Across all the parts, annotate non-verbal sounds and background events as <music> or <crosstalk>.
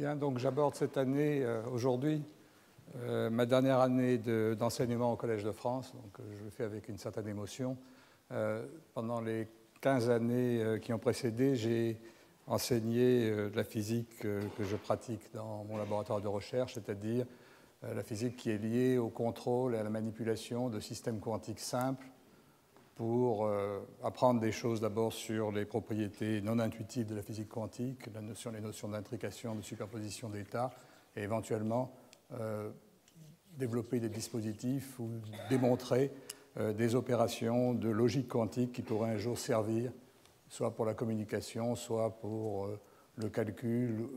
Donc j'aborde cette année, euh, aujourd'hui, euh, ma dernière année d'enseignement au Collège de France. Donc, je le fais avec une certaine émotion. pendant les 15 années qui ont précédé, j'ai enseigné la physique que je pratique dans mon laboratoire de recherche, c'est-à-dire la physique qui est liée au contrôle et à la manipulation de systèmes quantiques simples pour euh, apprendre des choses d'abord sur les propriétés non intuitives de la physique quantique, la notion, les notions d'intrication, de superposition d'états, et éventuellement euh, développer des dispositifs ou démontrer euh, des opérations de logique quantique qui pourraient un jour servir soit pour la communication, soit pour le calcul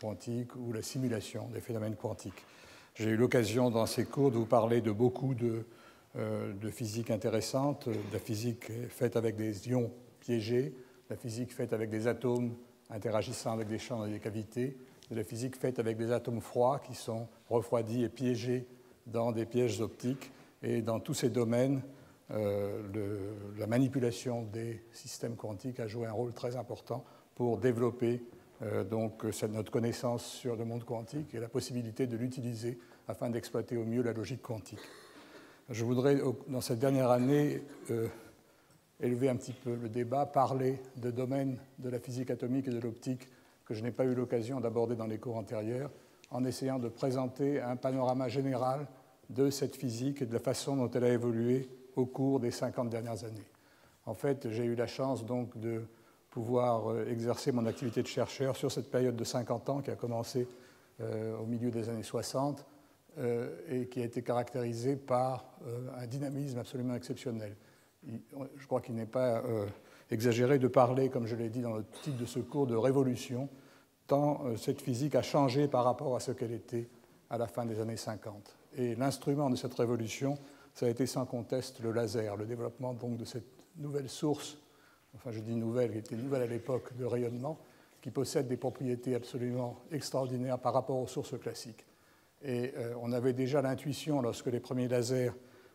quantique ou la simulation des phénomènes quantiques. J'ai eu l'occasion dans ces cours de vous parler de beaucoup de de physique intéressante, de la physique faite avec des ions piégés, de la physique faite avec des atomes interagissant avec des champs et des cavités, de la physique faite avec des atomes froids qui sont refroidis et piégés dans des pièges optiques. Et dans tous ces domaines, euh, la manipulation des systèmes quantiques a joué un rôle très important pour développer euh, notre connaissance sur le monde quantique et la possibilité de l'utiliser afin d'exploiter au mieux la logique quantique. Je voudrais, dans cette dernière année, euh, élever un petit peu le débat, parler de domaines de la physique atomique et de l'optique que je n'ai pas eu l'occasion d'aborder dans les cours antérieurs, en essayant de présenter un panorama général de cette physique et de la façon dont elle a évolué au cours des 50 dernières années. En fait, j'ai eu la chance donc de pouvoir euh, exercer mon activité de chercheur sur cette période de 50 ans qui a commencé euh, au milieu des années 60 euh, et qui a été caractérisé par euh, un dynamisme absolument exceptionnel. Je crois qu'il n'est pas euh, exagéré de parler, comme je l'ai dit dans le titre de ce cours, de révolution, tant cette physique a changé par rapport à ce qu'elle était à la fin des années 50. Et l'instrument de cette révolution, ça a été sans conteste le laser, le développement donc de cette nouvelle source, enfin je dis nouvelle, qui était nouvelle à l'époque, de rayonnement, qui possède des propriétés absolument extraordinaires par rapport aux sources classiques. Et euh, on avait déjà l'intuition, lorsque les premiers lasers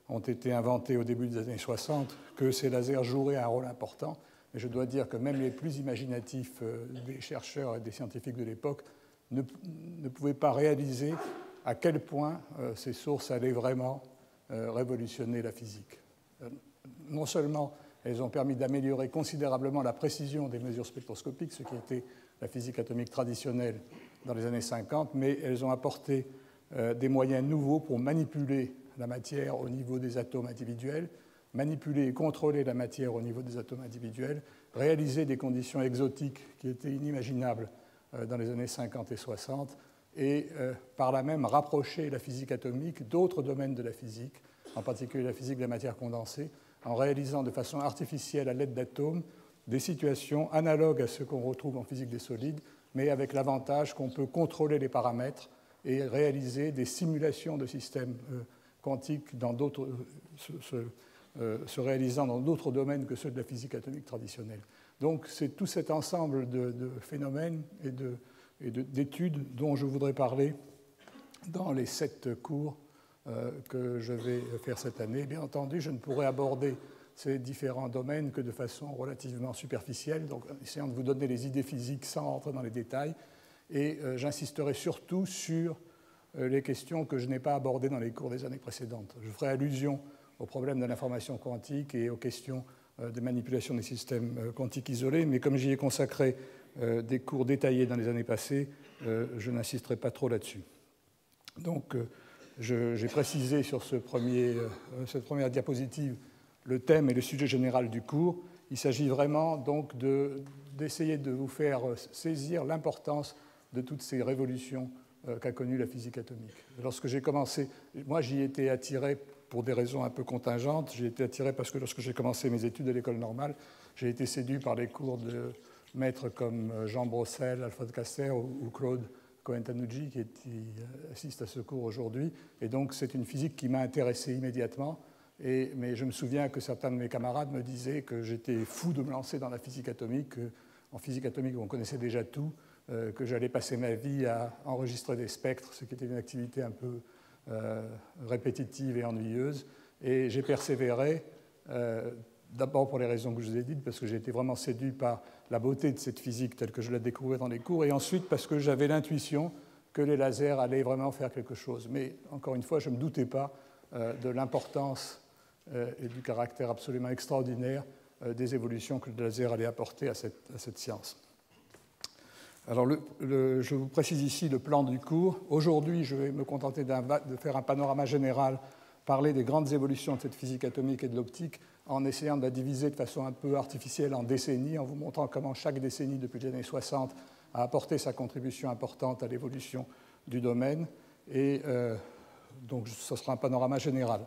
ont été inventés au début des années 60, que ces lasers joueraient un rôle important. Mais je dois dire que même les plus imaginatifs euh, des chercheurs et des scientifiques de l'époque ne, pouvaient pas réaliser à quel point euh, ces sources allaient vraiment révolutionner la physique. non seulement elles ont permis d'améliorer considérablement la précision des mesures spectroscopiques, ce qui était la physique atomique traditionnelle dans les années 50, mais elles ont apporté des moyens nouveaux pour manipuler la matière au niveau des atomes individuels, manipuler et contrôler la matière au niveau des atomes individuels, réaliser des conditions exotiques qui étaient inimaginables euh, dans les années 50 et 60, et euh, par là même rapprocher la physique atomique d'autres domaines de la physique, en particulier la physique de la matière condensée, en réalisant de façon artificielle à l'aide d'atomes des situations analogues à ce qu'on retrouve en physique des solides, mais avec l'avantage qu'on peut contrôler les paramètres et réaliser des simulations de systèmes euh, quantiques dans d'autres, euh, se, réalisant dans d'autres domaines que ceux de la physique atomique traditionnelle. Donc c'est tout cet ensemble de, phénomènes et, de, d'études dont je voudrais parler dans les sept cours euh, que je vais faire cette année. Bien entendu, je ne pourrai aborder ces différents domaines que de façon relativement superficielle, donc essayant de vous donner les idées physiques sans rentrer dans les détails et euh, j'insisterai surtout sur euh, les questions que je n'ai pas abordées dans les cours des années précédentes. Je ferai allusion aux problèmes de l'information quantique et aux questions euh, de manipulation des systèmes quantiques isolés, mais comme j'y ai consacré des cours détaillés dans les années passées, je n'insisterai pas trop là-dessus. Donc, j'ai précisé sur cette première diapositive le thème et le sujet général du cours. Il s'agit vraiment donc d'essayer de, de, vous faire saisir l'importance de toutes ces révolutions euh, qu'a connues la physique atomique. Lorsque j'ai commencé, moi j'y étais attiré pour des raisons un peu contingentes. J'ai été attiré parce que lorsque j'ai commencé mes études à l'école normale, j'ai été séduit par les cours de maîtres comme euh, Jean Brossel, Alfred Casser ou Claude Cohen-Tanucci qui, euh, assiste à ce cours aujourd'hui. Et donc c'est une physique qui m'a intéressé immédiatement. Et, mais je me souviens que certains de mes camarades me disaient que j'étais fou de me lancer dans la physique atomique. En physique atomique, on connaissait déjà tout. Euh, que j'allais passer ma vie à enregistrer des spectres, ce qui était une activité un peu euh, répétitive et ennuyeuse. Et j'ai persévéré euh, D'abord pour les raisons que je vous ai dites, parce que j'ai été vraiment séduit par la beauté de cette physique telle que je l'ai découverte dans les cours, et ensuite parce que j'avais l'intuition que les lasers allaient vraiment faire quelque chose. Mais encore une fois, je ne me doutais pas de l'importance et du caractère absolument extraordinaire des évolutions que le laser allait apporter à cette, science. Alors, je vous précise ici le plan du cours. Aujourd'hui, je vais me contenter de faire un panorama général, parler des grandes évolutions de cette physique atomique et de l'optique, en essayant de la diviser de façon un peu artificielle en décennies, en vous montrant comment chaque décennie depuis les années 60 a apporté sa contribution importante à l'évolution du domaine. Et euh, donc, ce sera un panorama général.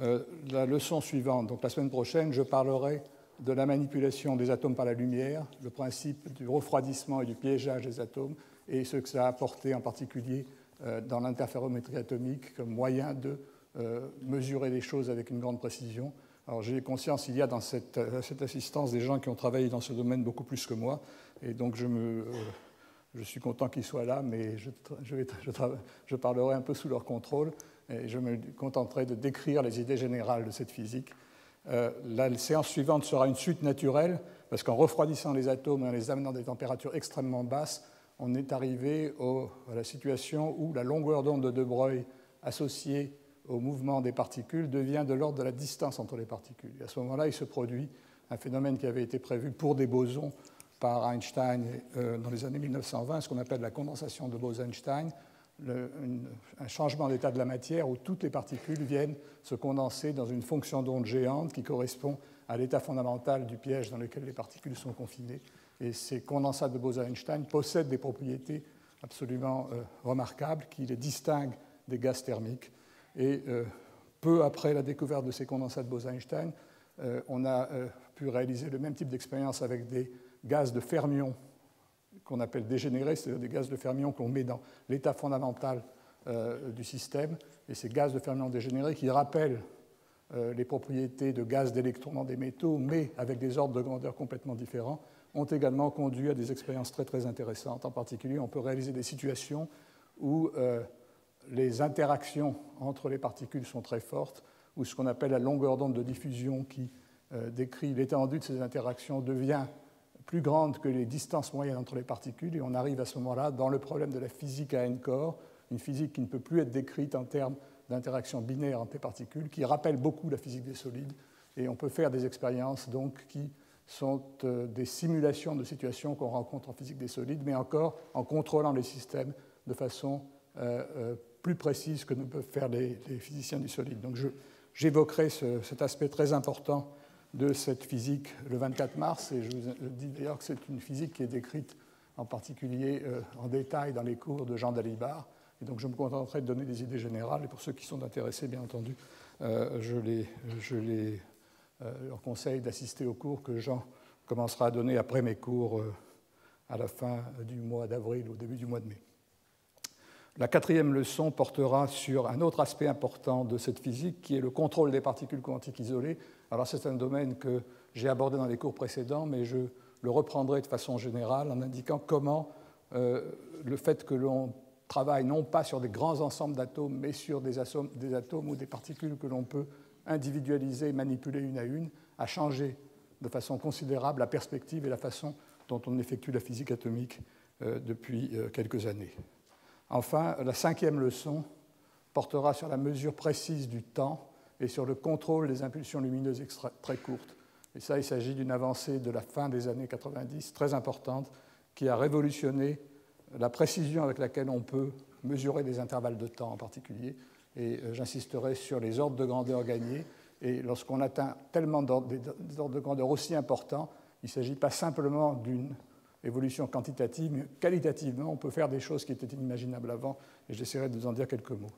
Euh, la leçon suivante, donc la semaine prochaine, je parlerai de la manipulation des atomes par la lumière, le principe du refroidissement et du piégeage des atomes, et ce que ça a apporté en particulier euh, dans l'interférométrie atomique comme moyen de mesurer les choses avec une grande précision. Alors j'ai conscience, il y a dans cette, cette, assistance des gens qui ont travaillé dans ce domaine beaucoup plus que moi, et donc je, euh, suis content qu'ils soient là, mais je, parlerai un peu sous leur contrôle et je me contenterai de décrire les idées générales de cette physique. Euh, la séance suivante sera une suite naturelle, parce qu'en refroidissant les atomes et en les amenant à des températures extrêmement basses, on est arrivé à la situation où la longueur d'onde de De Broglie associée au mouvement des particules devient de l'ordre de la distance entre les particules. Et à ce moment-là, il se produit un phénomène qui avait été prévu pour des bosons par Einstein euh, dans les années 1920, ce qu'on appelle la condensation de Bose-Einstein, un changement d'état de la matière où toutes les particules viennent se condenser dans une fonction d'onde géante qui correspond à l'état fondamental du piège dans lequel les particules sont confinées. Et ces condensats de Bose-Einstein possèdent des propriétés absolument euh, remarquables qui les distinguent des gaz thermiques. Et euh, peu après la découverte de ces condensats de Bose-Einstein, on a pu réaliser le même type d'expérience avec des gaz de fermions qu'on appelle dégénérés, c'est-à-dire des gaz de fermions qu'on met dans l'état fondamental euh, du système. Et ces gaz de fermions dégénérés qui rappellent euh, les propriétés de gaz d'électrons dans des métaux, mais avec des ordres de grandeur complètement différents, ont également conduit à des expériences très très intéressantes. En particulier, on peut réaliser des situations où euh, les interactions entre les particules sont très fortes, où ce qu'on appelle la longueur d'onde de diffusion qui décrit l'étendue de ces interactions devient plus grande que les distances moyennes entre les particules, et on arrive à ce moment-là dans le problème de la physique à n-corps, une physique qui ne peut plus être décrite en termes d'interaction binaire entre les particules, qui rappelle beaucoup la physique des solides, et on peut faire des expériences donc qui sont euh, des simulations de situations qu'on rencontre en physique des solides, mais encore en contrôlant les systèmes de façon euh, euh, plus précise que ne peuvent faire les, physiciens du solide. Donc j'évoquerai cet aspect très important de cette physique le 24 mars, et je vous dis d'ailleurs que c'est une physique qui est décrite en particulier euh, en détail dans les cours de Jean Dalibard. Et donc je me contenterai de donner des idées générales, et pour ceux qui sont intéressés, bien entendu, euh, je, les, euh, leur conseille d'assister aux cours que Jean commencera à donner après mes cours à la fin du mois d'avril, au début du mois de mai. La quatrième leçon portera sur un autre aspect important de cette physique, qui est le contrôle des particules quantiques isolées alors c'est un domaine que j'ai abordé dans les cours précédents, mais je le reprendrai de façon générale en indiquant comment euh, le fait que l'on travaille non pas sur des grands ensembles d'atomes, mais sur des, atomes ou des particules que l'on peut individualiser, manipuler une à une, a changé de façon considérable la perspective et la façon dont on effectue la physique atomique euh, depuis euh, quelques années. Enfin, la cinquième leçon portera sur la mesure précise du temps et sur le contrôle des impulsions lumineuses très courtes. Et ça, il s'agit d'une avancée de la fin des années 90 très importante qui a révolutionné la précision avec laquelle on peut mesurer des intervalles de temps en particulier. Et euh, j'insisterai sur les ordres de grandeur gagnés. Et lorsqu'on atteint tellement d'ordres de grandeur aussi importants, il ne s'agit pas simplement d'une évolution quantitative, mais qualitativement, on peut faire des choses qui étaient inimaginables avant. Et j'essaierai de vous en dire quelques mots.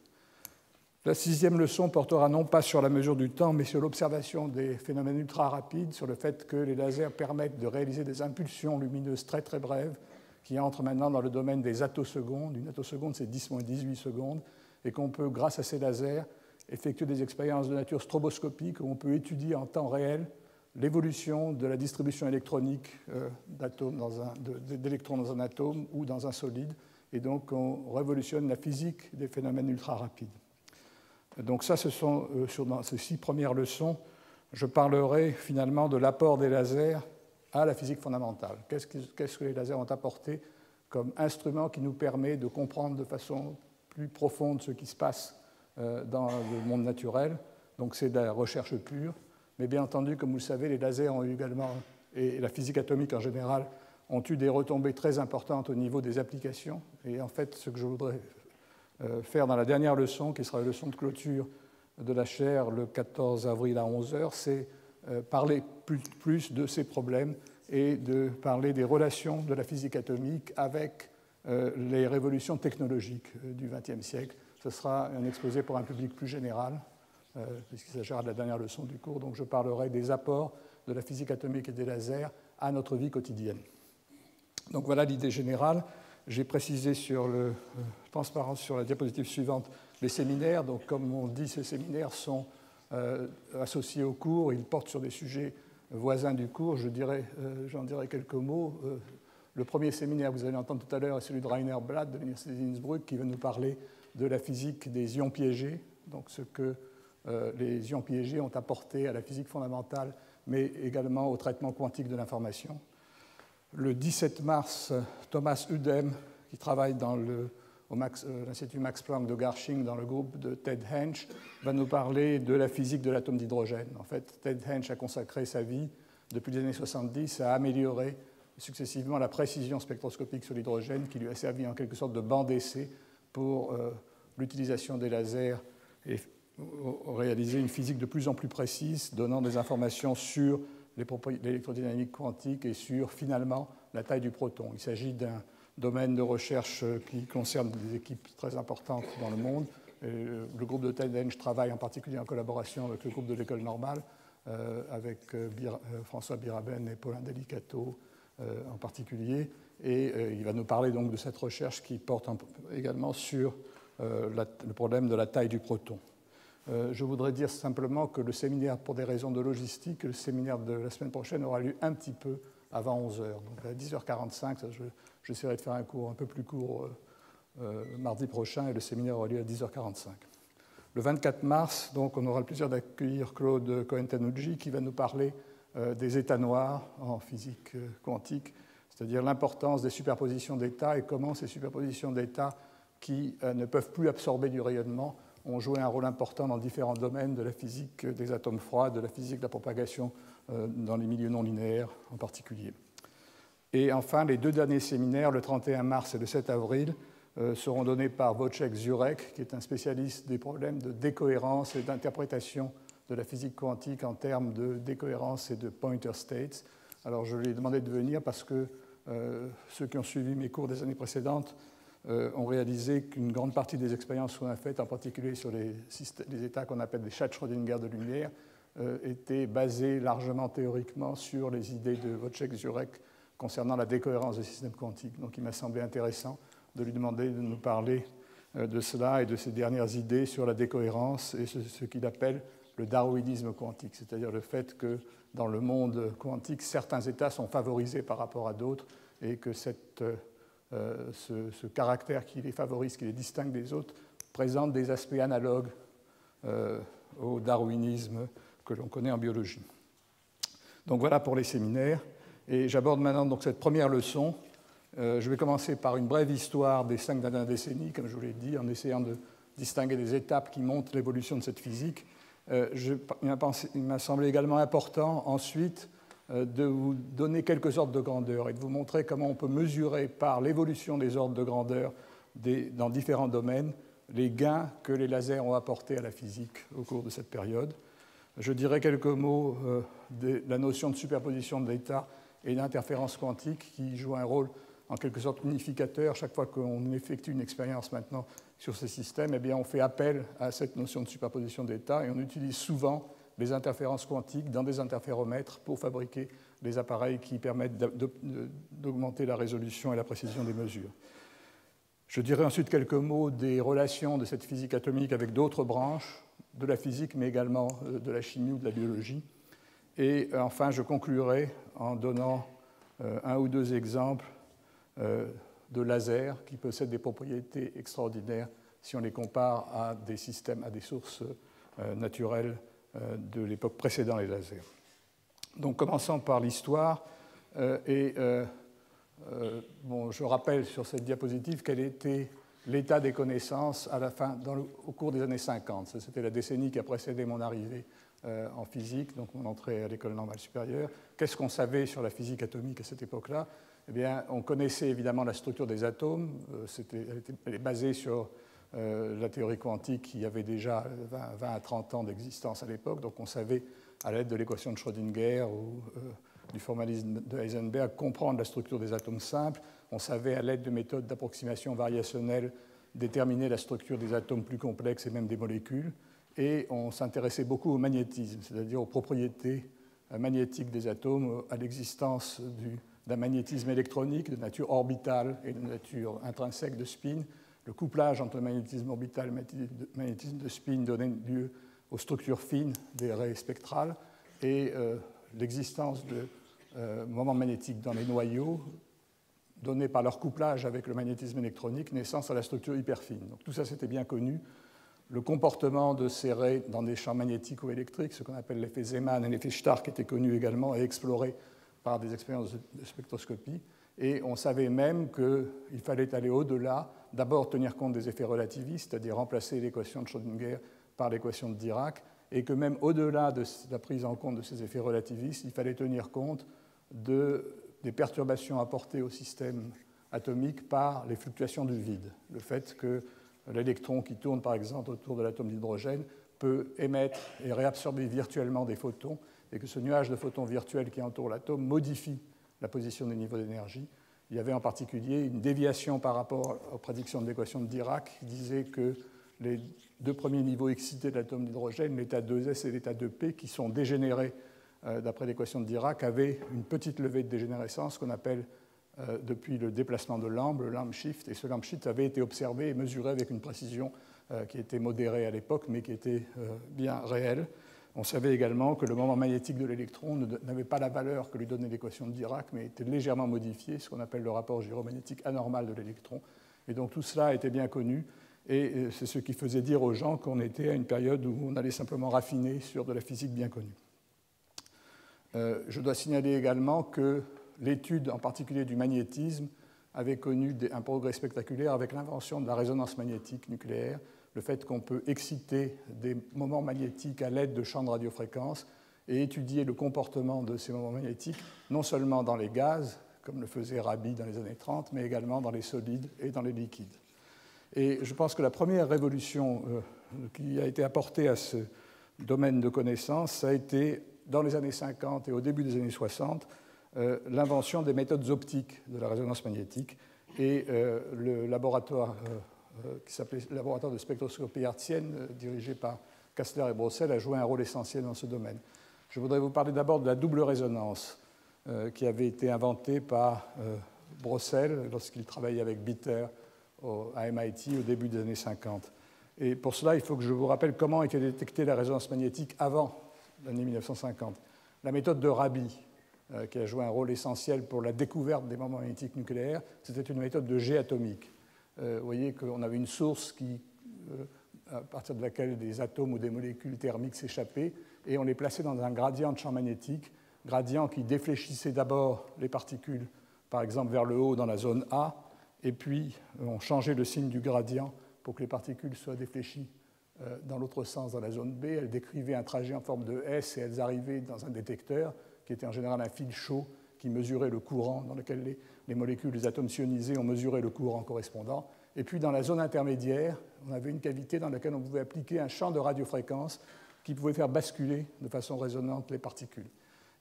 La sixième leçon portera non pas sur la mesure du temps, mais sur l'observation des phénomènes ultra rapides, sur le fait que les lasers permettent de réaliser des impulsions lumineuses très très brèves, qui entrent maintenant dans le domaine des attosecondes. Une attoseconde, c'est 10-18 secondes, et qu'on peut, grâce à ces lasers, effectuer des expériences de nature stroboscopique, où on peut étudier en temps réel l'évolution de la distribution électronique euh, d'électrons dans un atome ou dans un solide, et donc on révolutionne la physique des phénomènes ultra rapides. Donc ça, ce sont euh, ces six premières leçons je parlerai finalement de l'apport des lasers à la physique fondamentale. Qu'est-ce que, les lasers ont apporté comme instrument qui nous permet de comprendre de façon plus profonde ce qui se passe euh, dans le monde naturel? Donc c'est de la recherche pure. Mais bien entendu, comme vous le savez, les lasers ont eu également, et la physique atomique en général, ont eu des retombées très importantes au niveau des applications. Et en fait, ce que je voudrais faire dans la dernière leçon, qui sera la leçon de clôture de la chaire le 14 avril à 11h, c'est euh, parler plus, de ces problèmes et de parler des relations de la physique atomique avec euh, les révolutions technologiques du XXe siècle. Ce sera un exposé pour un public plus général, puisqu'il s'agira de la dernière leçon du cours. Donc je parlerai des apports de la physique atomique et des lasers à notre vie quotidienne. Donc voilà l'idée générale. J'ai précisé sur le euh, transparence sur la diapositive suivante les séminaires. Donc comme on dit, ces séminaires sont euh, associés au cours. Ils portent sur des sujets voisins du cours. Je euh, j'en dirai quelques mots. le premier séminaire que vous allez entendre tout à l'heure est celui de Rainer Blatt de l'Université d'Innsbruck qui va nous parler de la physique des ions piégés, donc ce que les ions piégés ont apporté à la physique fondamentale, mais également au traitement quantique de l'information. Le 17 mars, Thomas Udem, qui travaille dans euh, l'Institut Max, Planck de Garching dans le groupe de Ted Hench, va nous parler de la physique de l'atome d'hydrogène. En fait, Ted Hench a consacré sa vie depuis les années 70 à améliorer successivement la précision spectroscopique sur l'hydrogène, qui lui a servi en quelque sorte de banc d'essai pour euh, l'utilisation des lasers et réaliser une physique de plus en plus précise, donnant des informations sur l'électrodynamique quantique et sur finalement la taille du proton. Il s'agit d'un domaine de recherche qui concerne des équipes très importantes dans le monde. Euh, le groupe de TEDENGE travaille en particulier en collaboration avec le groupe de l'école normale, euh, avec euh, François Biraben et Paulin Delicato en particulier. Et il va nous parler donc de cette recherche qui porte également sur le problème de la taille du proton. Euh, je voudrais dire simplement que le séminaire, pour des raisons de logistique, le séminaire de la semaine prochaine aura lieu un petit peu avant 11h. Donc à 10h45, j'essaierai de faire un cours un peu plus court euh, euh, mardi prochain et le séminaire aura lieu à 10h45. Le 24 mars, donc, on aura le plaisir d'accueillir Claude Cohen-Tanucci qui va nous parler des états noirs en physique quantique, c'est-à-dire l'importance des superpositions d'états et comment ces superpositions d'états qui ne peuvent plus absorber du rayonnement ont joué un rôle important dans différents domaines de la physique des atomes froids, de la physique de la propagation euh, dans les milieux non linéaires en particulier. Et enfin, les deux derniers séminaires, le 31 mars et le 7 avril, euh, seront donnés par Wojciech Zurek, qui est un spécialiste des problèmes de décohérence et d'interprétation de la physique quantique en termes de décohérence et de pointer states. Alors je lui ai demandé de venir parce que euh, ceux qui ont suivi mes cours des années précédentes euh, ont réalisé qu'une grande partie des expériences qu'on a faites, en particulier sur les, états qu'on appelle des chats de Schrödinger de lumière, euh, étaient basées largement théoriquement sur les idées de Wojciech-Zurek concernant la décohérence des systèmes quantiques. Donc il m'a semblé intéressant de lui demander de nous parler euh, de cela et de ses dernières idées sur la décohérence et ce, qu'il appelle le darwinisme quantique, c'est-à-dire le fait que dans le monde quantique, certains états sont favorisés par rapport à d'autres et que cette euh, ce, caractère qui les favorise, qui les distingue des autres, présente des aspects analogues euh, au darwinisme que l'on connaît en biologie. Donc voilà pour les séminaires. Et j'aborde maintenant donc cette première leçon. Euh, je vais commencer par une brève histoire des cinq dernières décennies, comme je vous l'ai dit, en essayant de distinguer des étapes qui montrent l'évolution de cette physique. il m'a semblé également important ensuite de vous donner quelques ordres de grandeur et de vous montrer comment on peut mesurer par l'évolution des ordres de grandeur dans différents domaines les gains que les lasers ont apportés à la physique au cours de cette période. Je dirai quelques mots euh, de la notion de superposition de l'état et d'interférence quantique qui joue un rôle en quelque sorte unificateur. Chaque fois qu'on effectue une expérience maintenant sur ces systèmes, eh bien, on fait appel à cette notion de superposition d'état et on utilise souvent les interférences quantiques dans des interféromètres pour fabriquer des appareils qui permettent d'augmenter la résolution et la précision des mesures. Je dirai ensuite quelques mots des relations de cette physique atomique avec d'autres branches de la physique, mais également euh, de la chimie ou de la biologie. Et euh, enfin, je conclurai en donnant euh, un ou deux exemples de lasers qui possèdent des propriétés extraordinaires si on les compare à des systèmes, à des sources naturelles de l'époque précédant les lasers. Donc commençons par l'histoire. et bon, je rappelle sur cette diapositive quel était l'état des connaissances à la fin, au cours des années 50. C'était la décennie qui a précédé mon arrivée en physique, donc mon entrée à l'école normale supérieure. Qu'est-ce qu'on savait sur la physique atomique à cette époque-là? Eh bien, on connaissait évidemment la structure des atomes. Euh, elle, était, basée sur euh, la théorie quantique qui avait déjà 20, à 30 ans d'existence à l'époque. Donc on savait, à l'aide de l'équation de Schrödinger ou euh, du formalisme de Heisenberg, comprendre la structure des atomes simples. On savait, à l'aide de méthodes d'approximation variationnelle, déterminer la structure des atomes plus complexes et même des molécules. Et on s'intéressait beaucoup au magnétisme, c'est-à-dire aux propriétés magnétiques des atomes, à l'existence du d'un magnétisme électronique de nature orbitale et de nature intrinsèque de spin. Le couplage entre le magnétisme orbital et le magnétisme de spin donnait lieu aux structures fines des raies spectrales et euh, l'existence de euh, moments magnétiques dans les noyaux donnés par leur couplage avec le magnétisme électronique, naissance à la structure hyperfine. Donc tout ça, c'était bien connu. Le comportement de ces raies dans des champs magnétiques ou électriques, ce qu'on appelle l'effet Zeeman et l'effet Stark, était connu également et exploré par des expériences de spectroscopie. Et on savait même qu'il fallait aller au-delà, d'abord tenir compte des effets relativistes, c'est-à-dire remplacer l'équation de Schrödinger par l'équation de Dirac, et que même au-delà de la prise en compte de ces effets relativistes, il fallait tenir compte de, des perturbations apportées au système atomique par les fluctuations du vide. Le fait que l'électron qui tourne par exemple autour de l'atome d'hydrogène peut émettre et réabsorber virtuellement des photons et que ce nuage de photons virtuels qui entoure l'atome modifie la position des niveaux d'énergie. Il y avait en particulier une déviation par rapport aux prédictions de l'équation de Dirac qui disait que les deux premiers niveaux excités de l'atome d'hydrogène, l'état 2s et l'état 2p, qui sont dégénérés euh, d'après l'équation de Dirac, avaient une petite levée de dégénérescence qu'on appelle euh, depuis le déplacement de Lamb, le Lamb shift. Et ce Lamb shift avait été observé et mesuré avec une précision euh, qui était modérée à l'époque, mais qui était bien réelle. On savait également que le moment magnétique de l'électron n'avait pas la valeur que lui donnait l'équation de Dirac, mais était légèrement modifié, ce qu'on appelle le rapport gyromagnétique anormal de l'électron. Et donc tout cela était bien connu, et euh, c'est ce qui faisait dire aux gens qu'on était à une période où on allait simplement raffiner sur de la physique bien connue. Euh, je dois signaler également que l'étude, en particulier du magnétisme, avait connu un progrès spectaculaire avec l'invention de la résonance magnétique nucléaire, le fait qu'on peut exciter des moments magnétiques à l'aide de champs de radiofréquence et étudier le comportement de ces moments magnétiques, non seulement dans les gaz, comme le faisait Rabi dans les années 30, mais également dans les solides et dans les liquides. Et je pense que la première révolution euh, qui a été apportée à ce domaine de connaissance, ça a été dans les années 50 et au début des années 60, euh, l'invention des méthodes optiques de la résonance magnétique et euh, le laboratoire qui s'appelait Laboratoire de spectroscopie hertzienne, euh, dirigé par Kastler et Brossel, a joué un rôle essentiel dans ce domaine. Je voudrais vous parler d'abord de la double résonance euh, qui avait été inventée par Brossel lorsqu'il travaillait avec Bitter à MIT au début des années 50. Et pour cela, il faut que je vous rappelle comment était détectée la résonance magnétique avant l'année 1950. La méthode de Rabi, qui a joué un rôle essentiel pour la découverte des moments magnétiques nucléaires, c'était une méthode de jet atomique. Euh, vous voyez qu'on avait une source qui, euh, à partir de laquelle des atomes ou des molécules thermiques s'échappaient, et on les plaçait dans un gradient de champ magnétique, gradient qui défléchissait d'abord les particules, par exemple vers le haut dans la zone A, et puis on changeait le signe du gradient pour que les particules soient défléchies euh, dans l'autre sens dans la zone B. Elles décrivaient un trajet en forme de S et elles arrivaient dans un détecteur qui était en général un fil chaud qui mesurait le courant dans lequel les, les molécules, les atomes sionisés ont mesuré le courant correspondant. Et puis dans la zone intermédiaire, on avait une cavité dans laquelle on pouvait appliquer un champ de radiofréquence qui pouvait faire basculer de façon résonante les particules.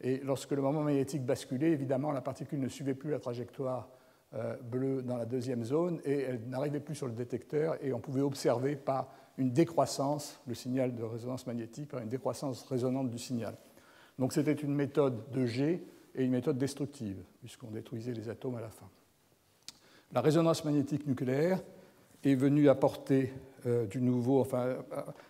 Et lorsque le moment magnétique basculait, évidemment, la particule ne suivait plus la trajectoire euh, bleue dans la deuxième zone et elle n'arrivait plus sur le détecteur et on pouvait observer par une décroissance le signal de résonance magnétique, par une décroissance résonante du signal. Donc c'était une méthode de G et une méthode destructive, puisqu'on détruisait les atomes à la fin. La résonance magnétique nucléaire est venue apporter euh, du nouveau, enfin,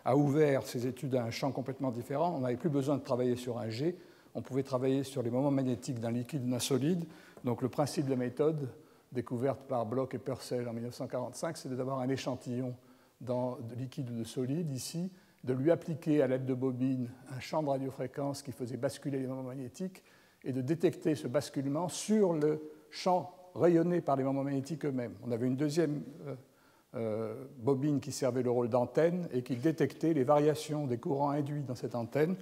a ouvert ses études à un champ complètement différent. On n'avait plus besoin de travailler sur un G, on pouvait travailler sur les moments magnétiques d'un liquide d'un solide. Donc le principe de la méthode, découverte par Bloch et Purcell en 1945, c'était d'avoir un échantillon dans de liquide ou de solide ici, de lui appliquer à l'aide de bobines un champ de radiofréquence qui faisait basculer les moments magnétiques et de détecter ce basculement sur le champ rayonné par les moments magnétiques eux-mêmes. On avait une deuxième euh, euh, bobine qui servait le rôle d'antenne et qui détectait les variations des courants induits dans cette antenne.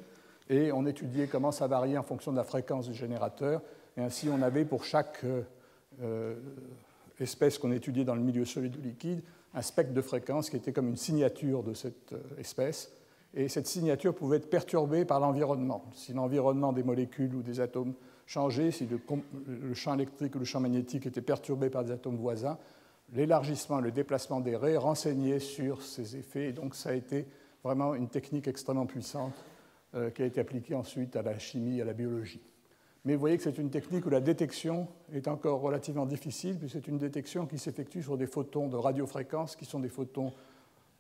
Et on étudiait comment ça variait en fonction de la fréquence du générateur. Et ainsi, on avait pour chaque euh, espèce qu'on étudiait dans le milieu solide ou liquide un spectre de fréquence qui était comme une signature de cette espèce. Et cette signature pouvait être perturbée par l'environnement. Si l'environnement des molécules ou des atomes changeait, si le, champ électrique ou le champ magnétique était perturbé par des atomes voisins, l'élargissement, le déplacement des raies renseignait sur ces effets. Et donc ça a été vraiment une technique extrêmement puissante euh, qui a été appliquée ensuite à la chimie, à la biologie. Mais vous voyez que c'est une technique où la détection est encore relativement difficile, puisque c'est une détection qui s'effectue sur des photons de radiofréquence, qui sont des photons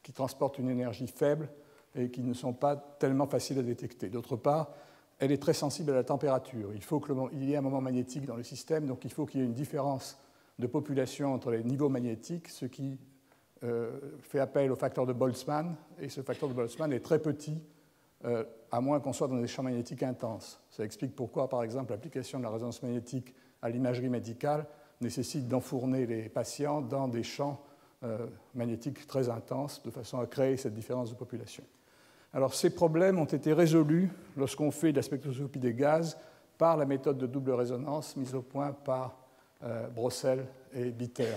qui transportent une énergie faible et qui ne sont pas tellement faciles à détecter. D'autre part, elle est très sensible à la température. Il faut qu'il y ait un moment magnétique dans le système, donc il faut qu'il y ait une différence de population entre les niveaux magnétiques, ce qui euh, fait appel au facteur de Boltzmann, et ce facteur de Boltzmann est très petit, euh, à moins qu'on soit dans des champs magnétiques intenses. Ça explique pourquoi, par exemple, l'application de la résonance magnétique à l'imagerie médicale nécessite d'enfourner les patients dans des champs euh, magnétiques très intenses, de façon à créer cette différence de population. Alors ces problèmes ont été résolus lorsqu'on fait de la spectroscopie des gaz par la méthode de double résonance mise au point par euh, Brossel et Bitter.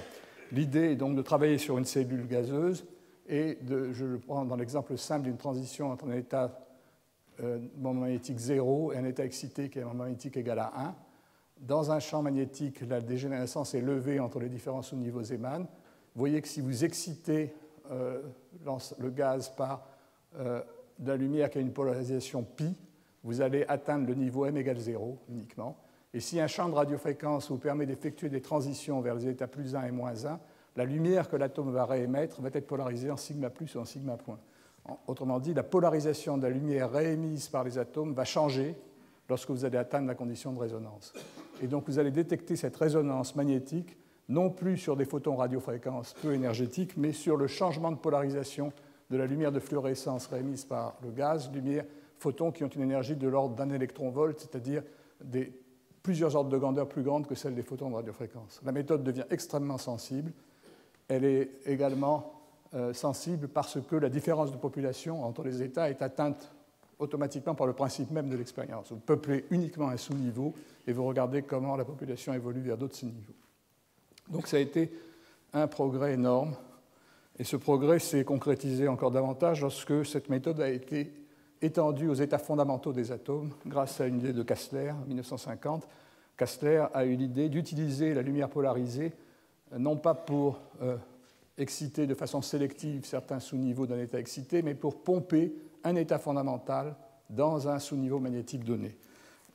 L'idée est donc de travailler sur une cellule gazeuse et de, je le prends dans l'exemple simple d'une transition entre un état euh, magnétique 0 et un état excité qui est un magnétique égal à 1. Dans un champ magnétique, la dégénérescence est levée entre les différents sous-niveaux Zeeman. Vous voyez que si vous excitez euh, le gaz par de la lumière qui a une polarisation pi, vous allez atteindre le niveau m égale 0 uniquement. Et si un champ de radiofréquence vous permet d'effectuer des transitions vers les états plus 1 et moins 1, la lumière que l'atome va réémettre va être polarisée en sigma plus ou en sigma point. Autrement dit, la polarisation de la lumière réémise par les atomes va changer lorsque vous allez atteindre la condition de résonance. Et donc vous allez détecter cette résonance magnétique non plus sur des photons radiofréquences peu énergétiques, mais sur le changement de polarisation de la lumière de fluorescence réémise par le gaz, lumière, photons qui ont une énergie de l'ordre d'un électron-volt, c'est-à-dire des plusieurs ordres de grandeur plus grandes que celles des photons de radiofréquence. La méthode devient extrêmement sensible. Elle est également euh, sensible parce que la différence de population entre les États est atteinte automatiquement par le principe même de l'expérience. Vous peuplez uniquement un sous-niveau et vous regardez comment la population évolue vers d'autres sous-niveaux. Donc ça a été un progrès énorme et ce progrès s'est concrétisé encore davantage lorsque cette méthode a été étendue aux états fondamentaux des atomes grâce à une idée de Kastler en 1950. Kastler a eu l'idée d'utiliser la lumière polarisée non pas pour euh, exciter de façon sélective certains sous-niveaux d'un état excité, mais pour pomper un état fondamental dans un sous-niveau magnétique donné.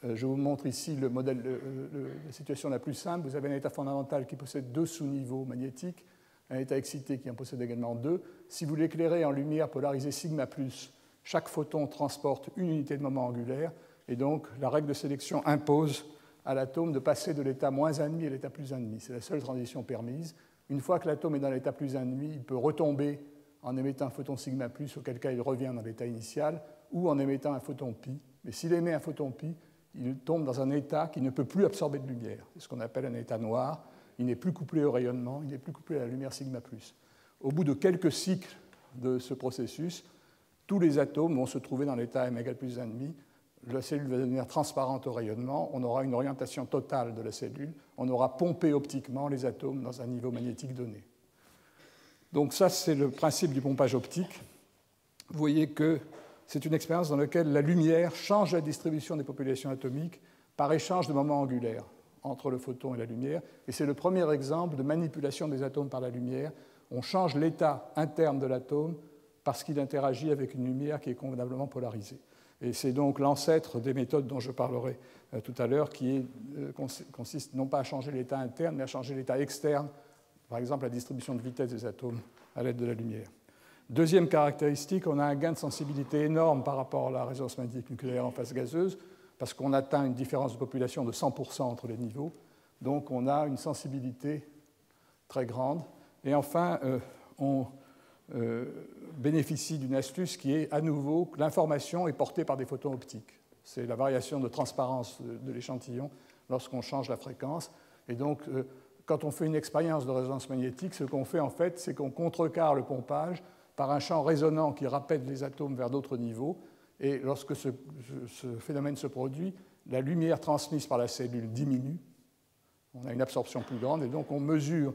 Euh, je vous montre ici la situation la plus simple. Vous avez un état fondamental qui possède deux sous-niveaux magnétiques un état excité qui en possède également deux. Si vous l'éclairez en lumière polarisée sigma plus, chaque photon transporte une unité de moment angulaire, et donc la règle de sélection impose à l'atome de passer de l'état moins 1,5 à l'état plus 1,5. C'est la seule transition permise. Une fois que l'atome est dans l'état plus 1,5, il peut retomber en émettant un photon sigma plus, auquel cas il revient dans l'état initial, ou en émettant un photon pi. Mais s'il émet un photon pi, il tombe dans un état qui ne peut plus absorber de lumière. C'est ce qu'on appelle un état noir il n'est plus couplé au rayonnement, il n'est plus couplé à la lumière sigma plus. Au bout de quelques cycles de ce processus, tous les atomes vont se trouver dans l'état m égale plus 1,5. La cellule va devenir transparente au rayonnement, on aura une orientation totale de la cellule, on aura pompé optiquement les atomes dans un niveau magnétique donné. Donc ça, c'est le principe du pompage optique. Vous voyez que c'est une expérience dans laquelle la lumière change la distribution des populations atomiques par échange de moments angulaires entre le photon et la lumière. Et c'est le premier exemple de manipulation des atomes par la lumière. On change l'état interne de l'atome parce qu'il interagit avec une lumière qui est convenablement polarisée. Et c'est donc l'ancêtre des méthodes dont je parlerai euh, tout à l'heure, qui euh, consiste non pas à changer l'état interne, mais à changer l'état externe, par exemple la distribution de vitesse des atomes à l'aide de la lumière. Deuxième caractéristique, on a un gain de sensibilité énorme par rapport à la résonance magnétique nucléaire en phase gazeuse parce qu'on atteint une différence de population de 100% entre les niveaux. Donc on a une sensibilité très grande. Et enfin, euh, on bénéficie d'une astuce qui est à nouveau que l'information est portée par des photons optiques. C'est la variation de transparence de, l'échantillon lorsqu'on change la fréquence. Et donc, quand on fait une expérience de résonance magnétique, ce qu'on fait en fait, c'est qu'on contrecarre le pompage par un champ résonant qui rappelle les atomes vers d'autres niveaux. Et lorsque ce, phénomène se produit, la lumière transmise par la cellule diminue. On a une absorption plus grande et donc on mesure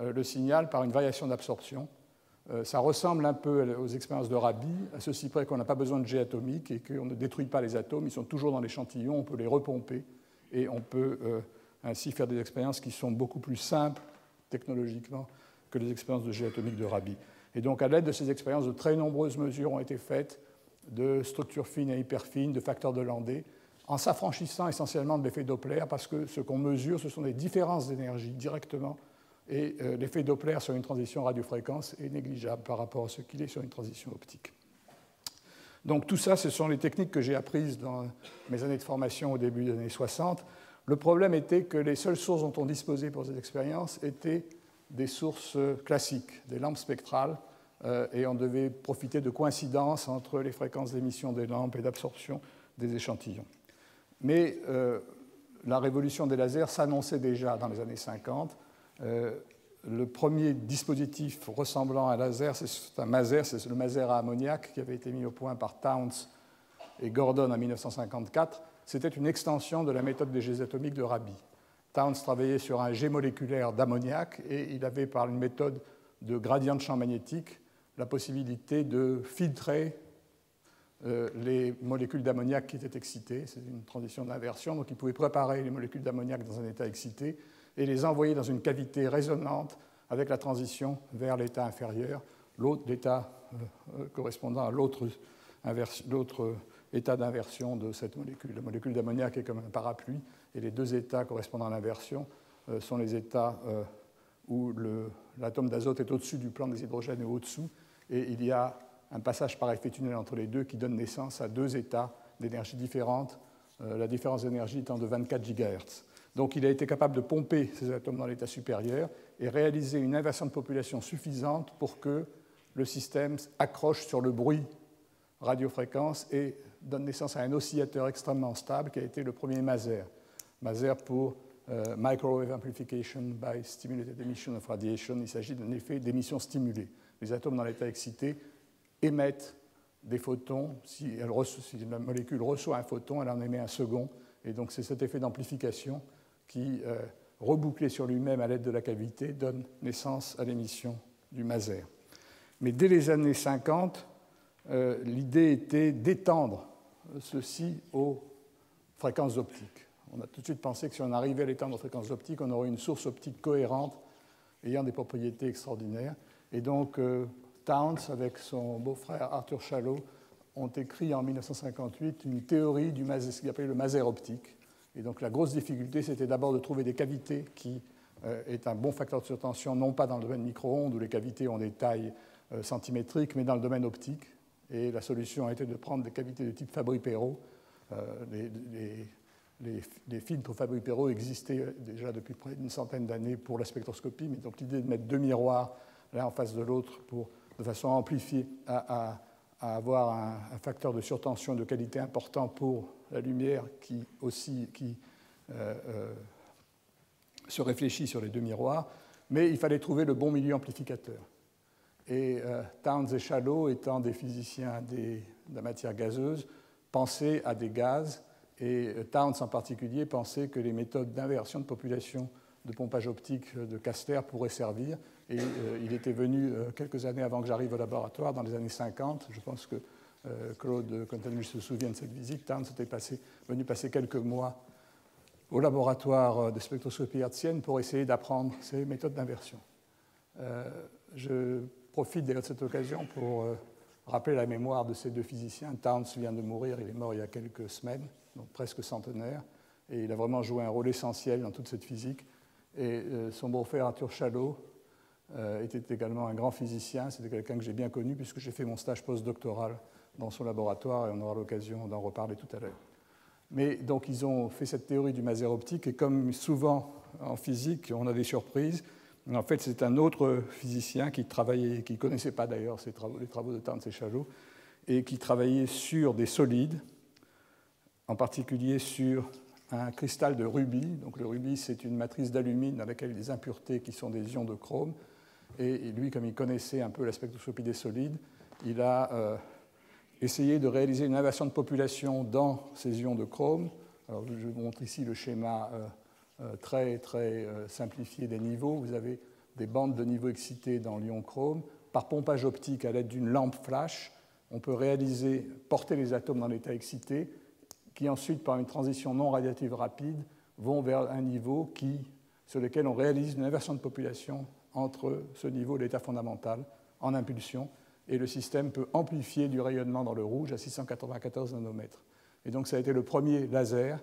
euh, le signal par une variation d'absorption. Euh, ça ressemble un peu aux expériences de Rabi, à ceci près qu'on n'a pas besoin de jet atomique et qu'on ne détruit pas les atomes, ils sont toujours dans l'échantillon, on peut les repomper et on peut euh, ainsi faire des expériences qui sont beaucoup plus simples technologiquement que les expériences de jet atomique de Rabi. Et donc, à l'aide de ces expériences, de très nombreuses mesures ont été faites de structures fines et hyper fines, de facteurs de Landé, en s'affranchissant essentiellement de l'effet Doppler, parce que ce qu'on mesure, ce sont des différences d'énergie directement, et euh, l'effet Doppler sur une transition radiofréquence est négligeable par rapport à ce qu'il est sur une transition optique. Donc tout ça, ce sont les techniques que j'ai apprises dans mes années de formation au début des années 60. Le problème était que les seules sources dont on disposait pour ces expériences étaient des sources classiques, des lampes spectrales, et on devait profiter de coïncidences entre les fréquences d'émission des lampes et d'absorption des échantillons. Mais euh, la révolution des lasers s'annonçait déjà dans les années 50. Euh, le premier dispositif ressemblant à un laser, c'est un maser, c'est le maser à ammoniac qui avait été mis au point par Towns et Gordon en 1954. C'était une extension de la méthode des jets atomiques de Rabi. Towns travaillait sur un jet moléculaire d'ammoniac et il avait, par une méthode de gradient de champ magnétique, la possibilité de filtrer euh, les molécules d'ammoniac qui étaient excitées. C'est une transition d'inversion, donc il pouvait préparer les molécules d'ammoniac dans un état excité et les envoyer dans une cavité résonante avec la transition vers l'état inférieur, l'état euh, euh, correspondant à l'autre état d'inversion de cette molécule. La molécule d'ammoniac est comme un parapluie et les deux états correspondant à l'inversion sont les états où l'atome d'azote est au-dessus du plan des hydrogènes et au-dessous, et il y a un passage par effet tunnel entre les deux qui donne naissance à deux états d'énergie différentes, euh, la différence d'énergie étant de 24 GHz. Donc il a été capable de pomper ces atomes dans l'état supérieur et réaliser une inversion de population suffisante pour que le système accroche sur le bruit radiofréquence et donne naissance à un oscillateur extrêmement stable qui a été le premier Maser. Maser pour euh, Microwave Amplification by Stimulated Emission of Radiation. Il s'agit d'un effet d'émission stimulée. Les atomes dans l'état excité émettent des photons. Si, la molécule reçoit un photon, elle en émet un second. Et donc c'est cet effet d'amplification qui, euh, rebouclé sur lui-même à l'aide de la cavité, donne naissance à l'émission du Maser. Mais dès les années 50, euh, l'idée était d'étendre ceci aux fréquences optiques. On a tout de suite pensé que si on arrivait à l'étendre aux fréquences optiques, on aurait une source optique cohérente ayant des propriétés extraordinaires. Et donc, euh, Towns, avec son beau-frère Arthur Chalot, ont écrit en 1958 une théorie du maser optique. Et donc, la grosse difficulté, c'était d'abord de trouver des cavités qui euh, est un bon facteur de surtension, non pas dans le domaine micro-ondes où les cavités ont des tailles euh, centimétriques, mais dans le domaine optique. Et la solution a été de prendre des cavités de type Fabry-Perot. les, les, filtres Fabry-Perot existaient déjà depuis près d'une centaine d'années pour la spectroscopie, mais donc l'idée de mettre deux miroirs l'un en face de l'autre pour de façon amplifiée à, avoir un, facteur de surtension de qualité important pour la lumière qui aussi qui, euh, euh, se réfléchit sur les deux miroirs, mais il fallait trouver le bon milieu amplificateur. Et euh, Towns et Chalot, étant des physiciens de la matière gazeuse, pensaient à des gaz et Towns en particulier pensait que les méthodes d'inversion de population de pompage optique de Caster pourraient servir. Et euh, il était venu euh, quelques années avant que j'arrive au laboratoire, dans les années 50. Je pense que Claude Contenus se souvient de cette visite. Towns était venu passer quelques mois au laboratoire de spectroscopie hertzienne pour essayer d'apprendre ces méthodes d'inversion. je profite de cette occasion pour rappeler la mémoire de ces deux physiciens. Towns vient de mourir, il est mort il y a quelques semaines donc presque centenaire, et il a vraiment joué un rôle essentiel dans toute cette physique. Et euh, son beau-frère Arthur Chalot euh, était également un grand physicien, c'était quelqu'un que j'ai bien connu puisque j'ai fait mon stage postdoctoral dans son laboratoire et on aura l'occasion d'en reparler tout à l'heure. Mais donc ils ont fait cette théorie du maser optique et comme souvent en physique, on a des surprises. En fait, c'est un autre physicien qui travaillait, qui ne connaissait pas d'ailleurs les travaux de Towns et Chajot, et qui travaillait sur des solides, en particulier sur un cristal de rubis. Donc le rubis, c'est une matrice d'alumine dans laquelle il y a des impuretés qui sont des ions de chrome. Et lui, comme il connaissait un peu la spectroscopie des solides, il a euh, essayé de réaliser une inversion de population dans ces ions de chrome. Alors, je vous montre ici le schéma euh, euh, très, très simplifié des niveaux. Vous avez des bandes de niveaux excités dans l'ion chrome. Par pompage optique à l'aide d'une lampe flash, on peut réaliser, porter les atomes dans l'état excité, qui ensuite, par une transition non radiative rapide, vont vers un niveau sur lequel on réalise une inversion de population entre ce niveau et l'état fondamental en impulsion, et le système peut amplifier du rayonnement dans le rouge à 694 nanomètres. Et donc ça a été le premier laser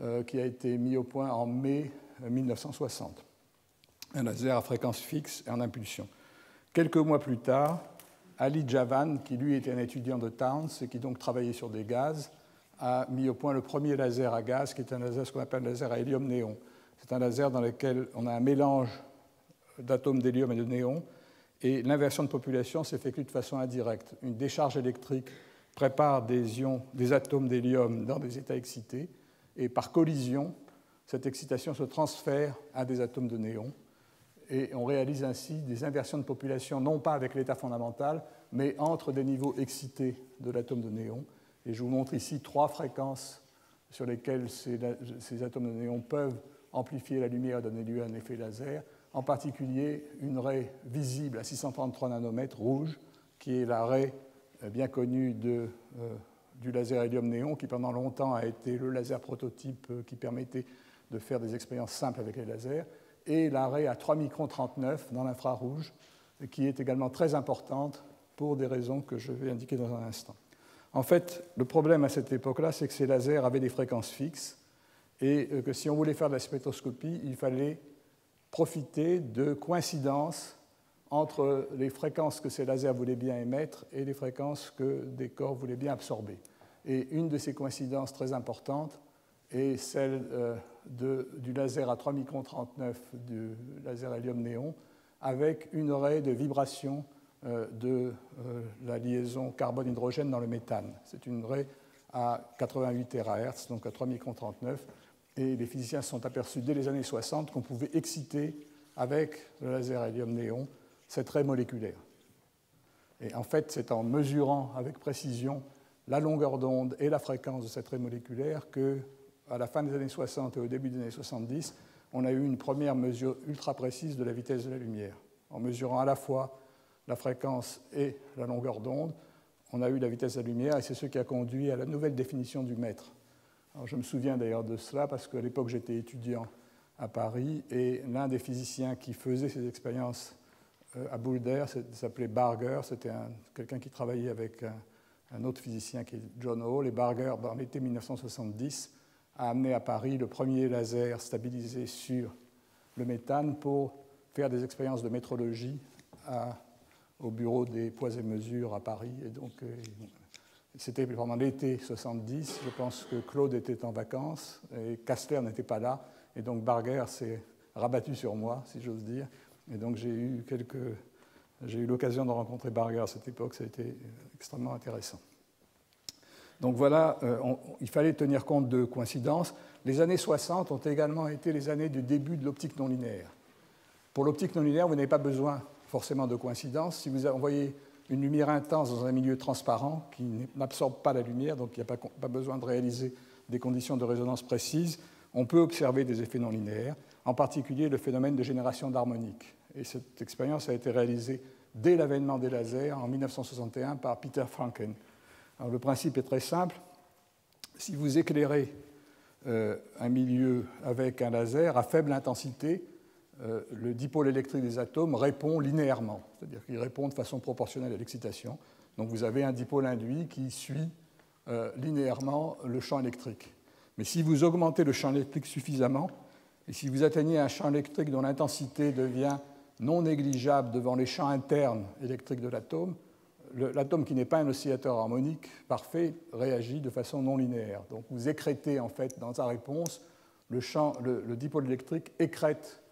euh, qui a été mis au point en mai 1960. Un laser à fréquence fixe et en impulsion. Quelques mois plus tard, Ali Javan, qui lui était un étudiant de Towns et qui donc travaillait sur des gaz, a mis au point le premier laser à gaz, qui est un laser, ce qu'on appelle un laser à hélium-néon. C'est un laser dans lequel on a un mélange d'atomes d'hélium et de néon, et l'inversion de population s'effectue de façon indirecte. Une décharge électrique prépare des ions, des atomes d'hélium dans des états excités, et par collision, cette excitation se transfère à des atomes de néon, et on réalise ainsi des inversions de population, non pas avec l'état fondamental, mais entre des niveaux excités de l'atome de néon. Et je vous montre ici trois fréquences sur lesquelles ces, atomes de néon peuvent amplifier la lumière et donner lieu à un effet laser, en particulier une raie visible à 633 nanomètres rouge, qui est la raie euh, bien connue euh, du laser hélium-néon, qui pendant longtemps a été le laser prototype euh, qui permettait de faire des expériences simples avec les lasers et l'arrêt à 3 microns 39 dans l'infrarouge, qui est également très importante pour des raisons que je vais indiquer dans un instant. En fait, le problème à cette époque-là, c'est que ces lasers avaient des fréquences fixes et que si on voulait faire de la spectroscopie, il fallait profiter de coïncidences entre les fréquences que ces lasers voulaient bien émettre et les fréquences que des corps voulaient bien absorber. Et une de ces coïncidences très importantes est celle euh, du laser à 3 microns 39 du laser hélium-néon avec une raie de vibration euh, de euh, la liaison carbone-hydrogène dans le méthane. C'est une raie à 88 THz, donc à 3 microns 39, et les physiciens se sont aperçus dès les années 60 qu'on pouvait exciter avec le laser hélium-néon cette raie moléculaire. Et en fait, c'est en mesurant avec précision la longueur d'onde et la fréquence de cette raie moléculaire que à la fin des années 60 et au début des années 70, on a eu une première mesure ultra précise de la vitesse de la lumière. En mesurant à la fois la fréquence et la longueur d'onde, on a eu la vitesse de la lumière et c'est ce qui a conduit à la nouvelle définition du mètre. Je me souviens d'ailleurs de cela parce qu'à l'époque j'étais étudiant à Paris et l'un des physiciens qui faisait ces expériences euh, à Boulder s'appelait Barger, c'était quelqu'un qui travaillait avec un, autre physicien qui est John Hall et Barger dans l'été 1970 a amené à Paris le premier laser stabilisé sur le méthane pour faire des expériences de métrologie au bureau des poids et mesures à Paris. Euh, c'était pendant l'été 70. Je pense que Claude était en vacances et Kastler n'était pas là. Et donc, Barger s'est rabattu sur moi, si j'ose dire. Et donc, j'ai eu quelques. J'ai eu l'occasion de rencontrer Barger à cette époque, ça a été extrêmement intéressant. Donc voilà, euh, il fallait tenir compte de coïncidences. Les années 60 ont également été les années du début de l'optique non linéaire. Pour l'optique non linéaire, vous n'avez pas besoin forcément de coïncidences. Si vous envoyez une lumière intense dans un milieu transparent qui n'absorbe pas la lumière, donc il n'y a pas, besoin de réaliser des conditions de résonance précises, on peut observer des effets non linéaires, en particulier le phénomène de génération d'harmoniques. Et cette expérience a été réalisée dès l'avènement des lasers en 1961 par Peter Franken le principe est très simple. Si vous éclairez euh, un milieu avec un laser à faible intensité, euh, le dipôle électrique des atomes répond linéairement, c'est-à-dire qu'il répond de façon proportionnelle à l'excitation. Donc vous avez un dipôle induit qui suit euh, linéairement le champ électrique. Mais si vous augmentez le champ électrique suffisamment, et si vous atteignez un champ électrique dont l'intensité devient non négligeable devant les champs internes électriques de l'atome, l'atome qui n'est pas un oscillateur harmonique parfait réagit de façon non linéaire. Donc vous écrétez en fait dans sa réponse, le, champ, le, dipôle électrique écrète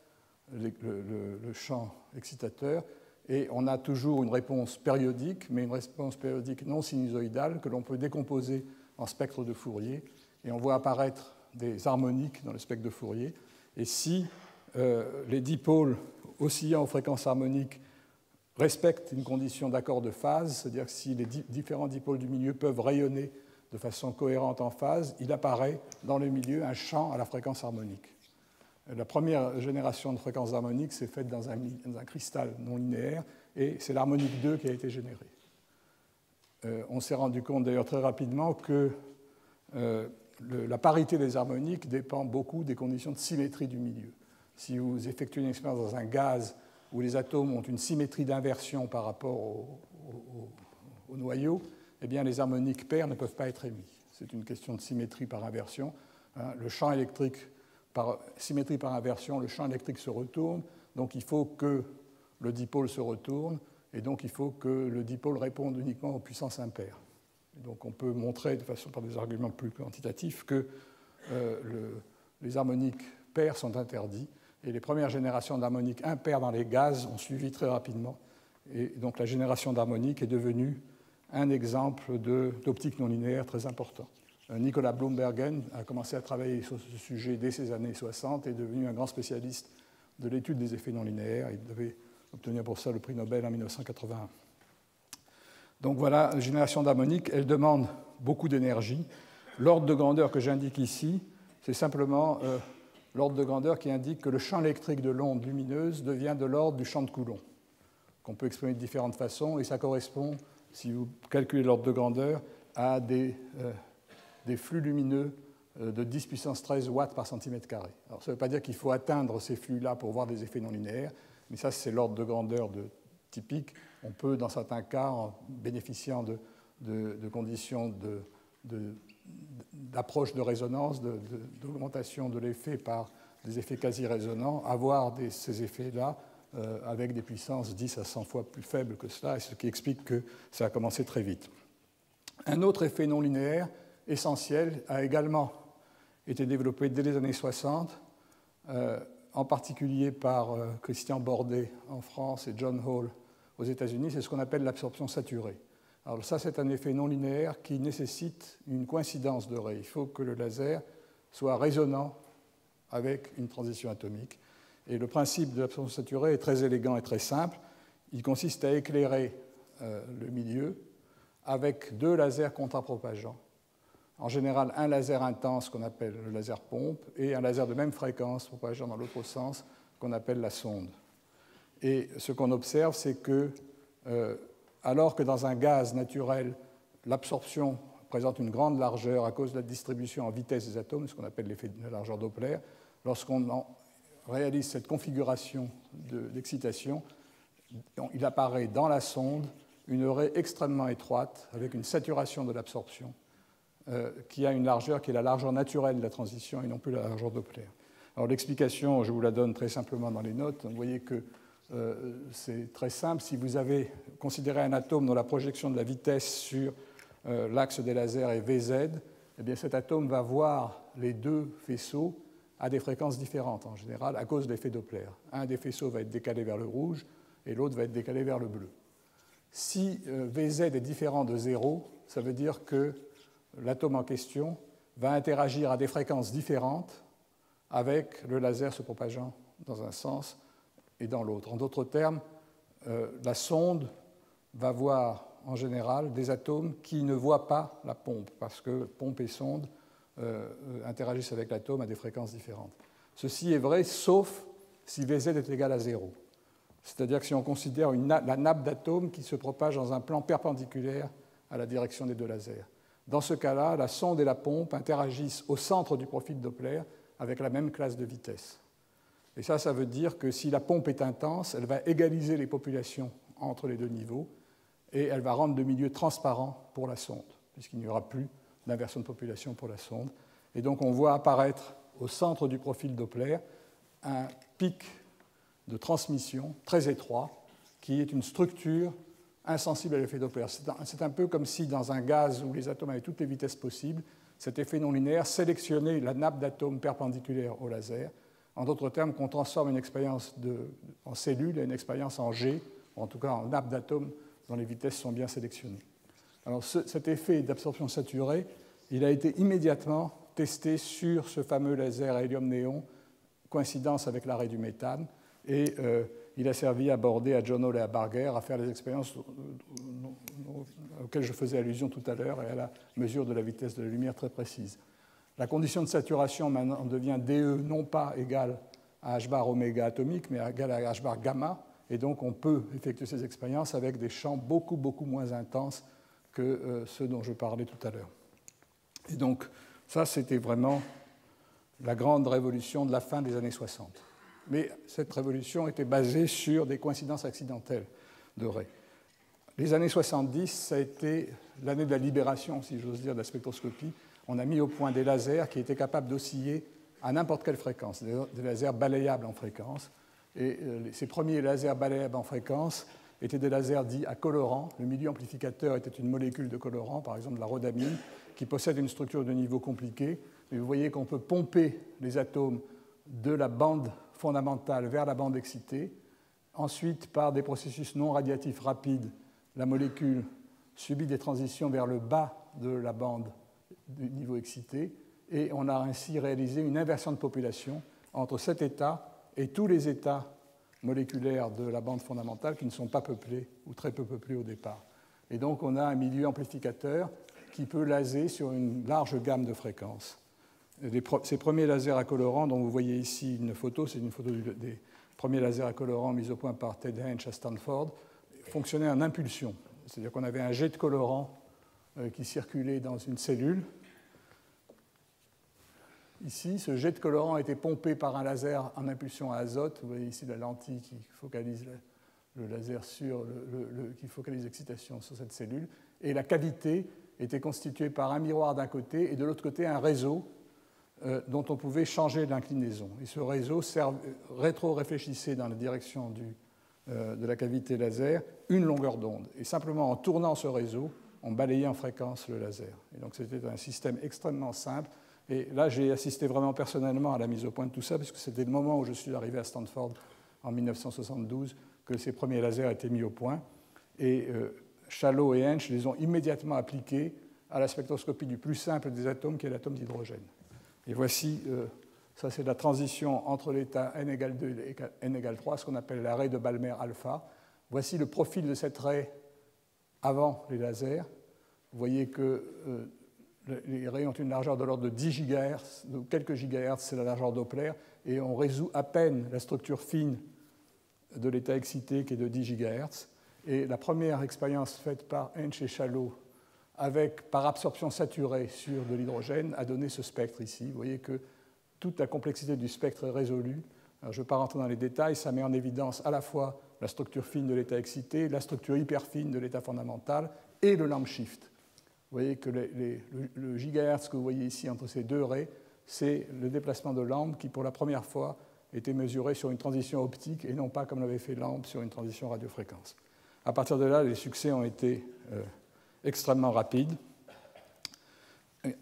le, champ excitateur, et on a toujours une réponse périodique, mais une réponse périodique non sinusoïdale que l'on peut décomposer en spectre de Fourier, et on voit apparaître des harmoniques dans le spectre de Fourier. Et si euh, les dipôles oscillant aux fréquences harmoniques respectent une condition d'accord de phase, c'est-à-dire que si les différents dipôles du milieu peuvent rayonner de façon cohérente en phase, il apparaît dans le milieu un champ à la fréquence harmonique. La première génération de fréquences harmoniques s'est faite dans un, cristal non linéaire et c'est l'harmonique 2 qui a été générée. Euh, on s'est rendu compte d'ailleurs très rapidement que euh, la parité des harmoniques dépend beaucoup des conditions de symétrie du milieu. Si vous effectuez une expérience dans un gaz où les atomes ont une symétrie d'inversion par rapport au, noyau, eh bien les harmoniques paires ne peuvent pas être émis. C'est une question de symétrie par inversion. Hein. le champ électrique par symétrie par inversion, le champ électrique se retourne, donc il faut que le dipôle se retourne, et donc il faut que le dipôle réponde uniquement aux puissances impaires. donc on peut montrer de façon par des arguments plus quantitatifs que euh, les harmoniques paires sont interdits, et les premières générations d'harmoniques impaires dans les gaz ont suivi très rapidement, et donc la génération d'harmoniques est devenue un exemple d'optique non linéaire très important. Euh, Nicolas Bloombergen a commencé à travailler sur ce sujet dès ces années 60 et est devenu un grand spécialiste de l'étude des effets non linéaires. Il devait obtenir pour ça le prix Nobel en 1981. Donc voilà, la génération d'harmoniques, elle demande beaucoup d'énergie. L'ordre de grandeur que j'indique ici, c'est simplement euh, l'ordre de grandeur qui indique que le champ électrique de l'onde lumineuse devient de l'ordre du champ de Coulomb, qu'on peut exprimer de différentes façons, et ça correspond, si vous calculez l'ordre de grandeur, à des euh, des flux lumineux euh, de 10 puissance 13 watts par centimètre carré. Alors, ça ne veut pas dire qu'il faut atteindre ces flux-là pour voir des effets non linéaires, mais ça, c'est l'ordre de grandeur de, typique. On peut, dans certains cas, en bénéficiant de, conditions d'approche de, résonance, d'augmentation de, l'effet par des effets quasi-résonants, avoir ces effets-là euh, avec des puissances 10 à 100 fois plus faibles que cela, ce qui explique que ça a commencé très vite. Un autre effet non linéaire, essentiel a également été développé dès les années 60, euh, en particulier par euh, Christian Bordet en France et John Hall aux États-Unis, c'est ce qu'on appelle l'absorption saturée. Alors ça, c'est un effet non linéaire qui nécessite une coïncidence de raies. Il faut que le laser soit résonnant avec une transition atomique. Et le principe de l'absorption saturée est très élégant et très simple. Il consiste à éclairer euh, le milieu avec deux lasers contrapropageants en général un laser intense qu'on appelle le laser pompe et un laser de même fréquence propageant dans l'autre sens qu'on appelle la sonde. Et ce qu'on observe, c'est que euh, alors que dans un gaz naturel, l'absorption présente une grande largeur à cause de la distribution en vitesse des atomes, ce qu'on appelle l'effet de largeur Doppler, lorsqu'on réalise cette configuration d'excitation, il apparaît dans la sonde une raie extrêmement étroite avec une saturation de l'absorption euh, qui a une largeur qui est la largeur naturelle de la transition et non plus la largeur Doppler. Alors l'explication, je vous la donne très simplement dans les notes. Vous voyez que euh, c'est très simple. Si vous avez considéré un atome dont la projection de la vitesse sur euh, l'axe des lasers est Vz, eh bien cet atome va voir les deux faisceaux à des fréquences différentes en général à cause de l'effet Doppler. Un des faisceaux va être décalé vers le rouge et l'autre va être décalé vers le bleu. Si Vz est différent de 0, ça veut dire que l'atome en question va interagir à des fréquences différentes avec le laser se propageant dans un sens et dans l'autre. En d'autres termes, euh, la sonde va voir en général des atomes qui ne voient pas la pompe, parce que pompe et sonde euh, interagissent avec l'atome à des fréquences différentes. Ceci est vrai sauf si Vz est égal à zéro. C'est-à-dire que si on considère la nappe d'atomes qui se propage dans un plan perpendiculaire à la direction des deux lasers. Dans ce cas-là, la sonde et la pompe interagissent au centre du profil Doppler avec la même classe de vitesse. Et ça, ça veut dire que si la pompe est intense, elle va égaliser les populations entre les deux niveaux et elle va rendre le milieu transparent pour la sonde, puisqu'il n'y aura plus d'inversion de population pour la sonde. Et donc on voit apparaître au centre du profil Doppler un pic de transmission très étroit qui est une structure insensible à l'effet Doppler. C'est un, peu comme si dans un gaz où les atomes avaient toutes les vitesses possibles, cet effet non linéaire sélectionnait la nappe d'atomes perpendiculaire au laser En d'autres termes, qu'on transforme une expérience en cellule et une expérience en G, ou en tout cas en nappe d'atomes dont les vitesses sont bien sélectionnées. Alors cet effet d'absorption saturée, il a été immédiatement testé sur ce fameux laser à hélium-néon, coïncidence avec l'arrêt du méthane, et euh, il a servi à border à John Hall et à Barger à faire les expériences auxquelles je faisais allusion tout à l'heure et à la mesure de la vitesse de la lumière très précise. La condition de saturation maintenant devient DE non pas égale à h bar oméga atomique, mais égale à h bar gamma, et donc on peut effectuer ces expériences avec des champs beaucoup, beaucoup moins intenses que euh, ceux dont je parlais tout à l'heure. Et donc ça, c'était vraiment la grande révolution de la fin des années 60. Mais cette révolution était basée sur des coïncidences accidentelles de Ray. Les années 70, ça a été l'année de la libération, si j'ose dire, de la spectroscopie. On a mis au point des lasers qui étaient capables d'osciller à n'importe quelle fréquence, des lasers balayables en fréquence. Et euh, ces premiers lasers balayables en fréquence étaient des lasers dits à colorant. Le milieu amplificateur était une molécule de colorant, par exemple la rhodamine, qui possède une structure de niveau compliquée. Mais vous voyez qu'on peut pomper les atomes de la bande fondamentale vers la bande excitée. Ensuite, par des processus non radiatifs rapides, la molécule subit des transitions vers le bas de la bande du niveau excité. Et on a ainsi réalisé une inversion de population entre cet état et tous les états moléculaires de la bande fondamentale qui ne sont pas peuplés ou très peu peuplés au départ. Et donc on a un milieu amplificateur qui peut laser sur une large gamme de fréquences. Ces premiers lasers à colorant, dont vous voyez ici une photo, c'est une photo des premiers lasers à colorant mis au point par Ted Hench à Stanford, fonctionnaient en impulsion. C'est-à-dire qu'on avait un jet de colorant euh, qui circulait dans une cellule Ici, ce jet de colorant été pompé par un laser en impulsion à azote. Vous voyez ici la lentille qui focalise le, laser sur qui focalise l'excitation sur cette cellule. Et la cavité était constituée par un miroir d'un côté et de l'autre côté un réseau dont on pouvait changer l'inclinaison. Et ce réseau rétro-réfléchissait dans la direction du, euh, de la cavité laser une longueur d'onde. Et simplement en tournant ce réseau, on balayait en fréquence le laser. Et donc c'était un système extrêmement simple et là, j'ai assisté vraiment personnellement à la mise au point de tout ça, parce que c'était le moment où je suis arrivé à Stanford en 1972 que ces premiers lasers étaient mis au point. Et euh, et Hensch les ont immédiatement appliqués à la spectroscopie du plus simple des atomes, qui est l'atome d'hydrogène. Et voici, euh, ça c'est la transition entre l'état n égale 2 et n égale 3, ce qu'on appelle l'arrêt de Balmer alpha. Voici le profil de cette raie avant les lasers. Vous voyez que euh, les rayons ont une largeur de l'ordre de 10 GHz, de quelques gigahertz, c'est la largeur Doppler, et on résout à peine la structure fine de l'état excité qui est de 10 GHz. Et la première expérience faite par Hensch et Chalot avec, par absorption saturée sur de l'hydrogène a donné ce spectre ici. Vous voyez que toute la complexité du spectre est résolue. je ne vais pas rentrer dans les détails, ça met en évidence à la fois la structure fine de l'état excité, la structure hyper fine de l'état fondamental et le lamp shift. Vous voyez que le, gigahertz que vous voyez ici entre ces deux raies, c'est le déplacement de lampe qui, pour la première fois, était mesuré sur une transition optique et non pas comme l'avait fait lampe sur une transition radiofréquence. À partir de là, les succès ont été euh, extrêmement rapides.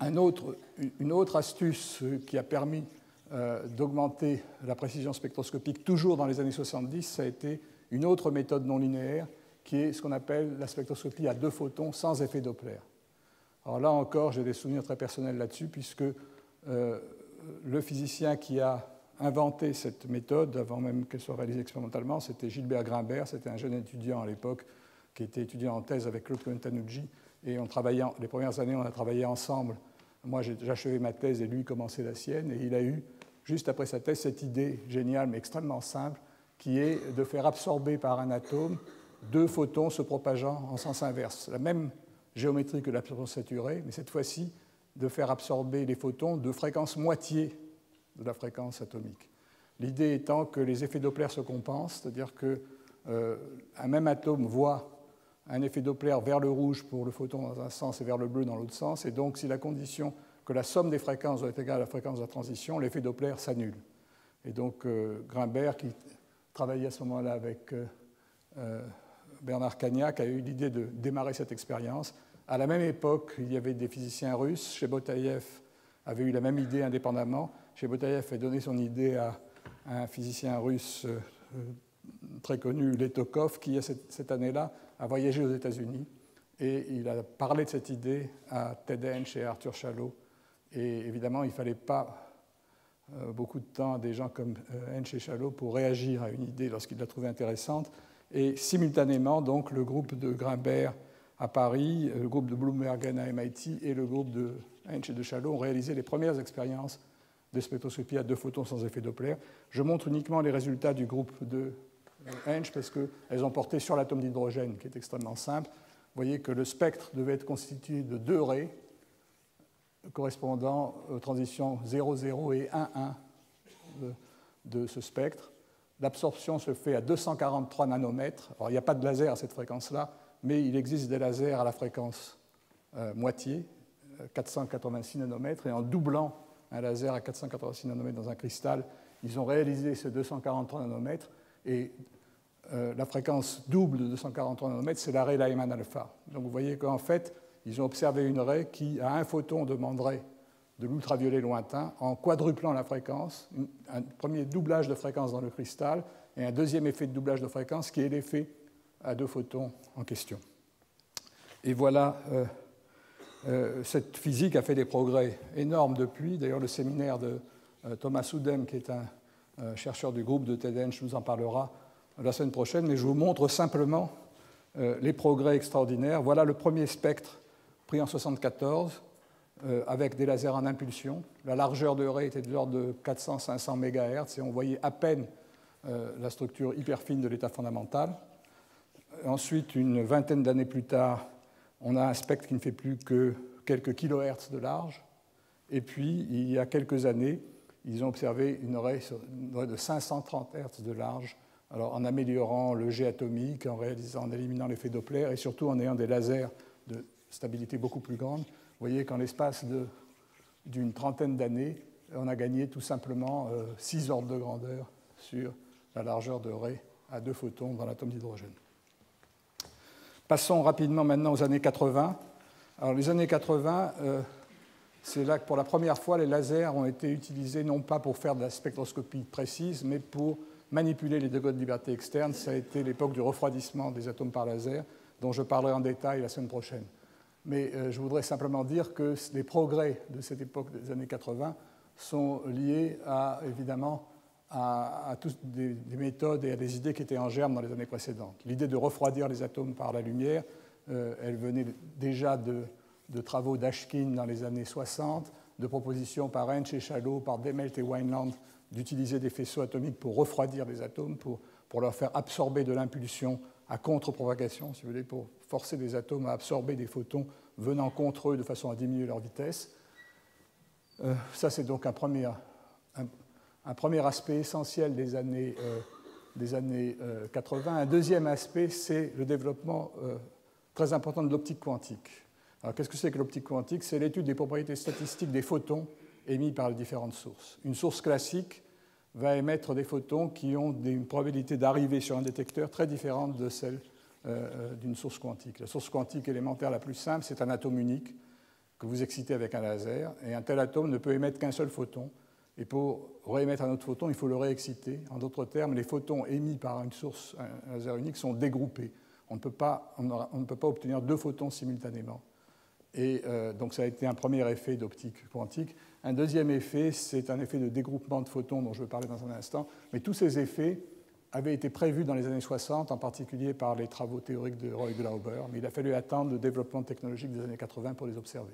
une autre astuce qui a permis euh, d'augmenter la précision spectroscopique toujours dans les années 70, ça a été une autre méthode non linéaire qui est ce qu'on appelle la spectroscopie à deux photons sans effet Doppler. Alors là encore, j'ai des souvenirs très personnels là-dessus, puisque euh, le physicien qui a inventé cette méthode, avant même qu'elle soit réalisée expérimentalement, c'était Gilbert Grimbert, c'était un jeune étudiant à l'époque qui était étudiant en thèse avec Claude Cohen-Tanucci, et on travaillait, les premières années, on a travaillé ensemble. Moi, j'ai achevé ma thèse et lui commençait la sienne, et il a eu, juste après sa thèse, cette idée géniale mais extrêmement simple, qui est de faire absorber par un atome deux photons se propageant en sens inverse. La même géométrie que l'absorption saturée, mais cette fois-ci de faire absorber les photons de fréquence moitié de la fréquence atomique. L'idée étant que les effets Doppler se compensent, c'est-à-dire qu'un euh, même atome voit un effet Doppler vers le rouge pour le photon dans un sens et vers le bleu dans l'autre sens, et donc si la condition que la somme des fréquences doit être égale à la fréquence de la transition, l'effet Doppler s'annule. Et donc euh, Grimbert, qui travaillait à ce moment-là avec euh, Bernard Cagnac a eu l'idée de démarrer cette expérience. À la même époque, il y avait des physiciens russes. Chebotayev avait eu la même idée indépendamment. Chebotayev a donné son idée à un physicien russe très connu, Letokov, qui, cette année-là, a voyagé aux États-Unis et il a parlé de cette idée à Ted Hench et à Arthur Chalot. Et évidemment, il ne fallait pas euh, beaucoup de temps à des gens comme euh, Hench et Chalot pour réagir à une idée lorsqu'ils la trouvaient intéressante. Et simultanément, donc, le groupe de Grimbert à Paris, le groupe de Bloombergen à MIT et le groupe de Hench et de Chalot ont réalisé les premières expériences de spectroscopie à deux photons sans effet Doppler. Je montre uniquement les résultats du groupe de Parce qu'elles ont porté sur l'atome d'hydrogène, qui est extrêmement simple. Vous voyez que le spectre devait être constitué de deux raies correspondant aux transitions 0, 0 et 1, 1 de, ce spectre. L'absorption se fait à 243 nanomètres. Il n'y a pas de laser à cette fréquence-là, mais il existe des lasers à la fréquence euh, moitié, 486 euh, nanomètres, et en doublant un laser à 486 nanomètres dans un cristal, ils ont réalisé ce 243 nanomètres, et euh, la fréquence double de 243 nanomètres, c'est la raie Lyman alpha. Donc vous voyez qu'en fait, ils ont observé une raie qui, à un photon, demanderait de l'ultraviolet lointain en quadruplant la fréquence, un premier doublage de fréquence dans le cristal et un deuxième effet de doublage de fréquence qui est l'effet à deux photons en question. Et voilà, euh, euh, cette physique a fait des progrès énormes depuis. D'ailleurs, le séminaire de Thomas Soudem, qui est un chercheur du groupe de TEDench, nous en parlera la semaine prochaine, mais je vous montre simplement euh, les progrès extraordinaires. Voilà le premier spectre pris en 1974 euh, avec des lasers en impulsion. La largeur de raie était de l'ordre de 400-500 MHz et on voyait à peine euh, la structure hyper fine de l'état fondamental. Ensuite, une vingtaine d'années plus tard, on a un spectre qui ne fait plus que quelques kilohertz de large. Et puis, il y a quelques années, ils ont observé une raie de 530 Hz de large alors, en améliorant le jet atomique, en, réalisant, en éliminant l'effet Doppler et surtout en ayant des lasers de stabilité beaucoup plus grande. Vous voyez qu'en l'espace d'une trentaine d'années, on a gagné tout simplement 6 euh, ordres de grandeur sur la largeur de Ray à deux photons dans l'atome d'hydrogène. Passons rapidement maintenant aux années 80. Alors les années 80, euh, c'est là que pour la première fois les lasers ont été utilisés non pas pour faire de la spectroscopie précise, mais pour manipuler les degrés de liberté externe, ça a été l'époque du refroidissement des atomes par laser, dont je parlerai en détail la semaine prochaine. Mais euh, je voudrais simplement dire que les progrès de cette époque des années 80 sont liés à, évidemment, à, toutes des, méthodes et à des idées qui étaient en germe dans les années précédentes. L'idée de refroidir les atomes par la lumière, euh, elle venait déjà de, de travaux d'Ashkin dans les années 60, de propositions par Hench et Chalot, par Demelt et Wineland d'utiliser des faisceaux atomiques pour refroidir les atomes, pour, leur faire absorber de l'impulsion à contre-propagation, si vous voulez, pour forcer des atomes à absorber des photons venant contre eux de façon à diminuer leur vitesse. Euh, ça, c'est donc un premier, aspect essentiel des années, euh, des années 80. Euh, un deuxième aspect, c'est le développement très important de l'optique quantique. Alors, qu'est-ce que c'est que l'optique quantique? C'est l'étude des propriétés statistiques des photons émis par les différentes sources. Une source classique va émettre des photons qui ont une probabilité d'arriver sur un détecteur très différente de celle euh, euh, d'une source quantique. La source quantique élémentaire la plus simple, c'est un atome unique que vous excitez avec un laser, et un tel atome ne peut émettre qu'un seul photon. Et pour réémettre un autre photon, il faut le réexciter. En d'autres termes, les photons émis par une source, laser unique, sont dégroupés. On ne peut pas obtenir deux photons simultanément. Et euh, donc ça a été un premier effet d'optique quantique. Un deuxième effet, c'est un effet de dégroupement de photons dont je vais parler dans un instant. Mais tous ces effets avaient été prévus dans les années 60, en particulier par les travaux théoriques de Roy Glauber, mais il a fallu attendre le développement technologique des années 80 pour les observer.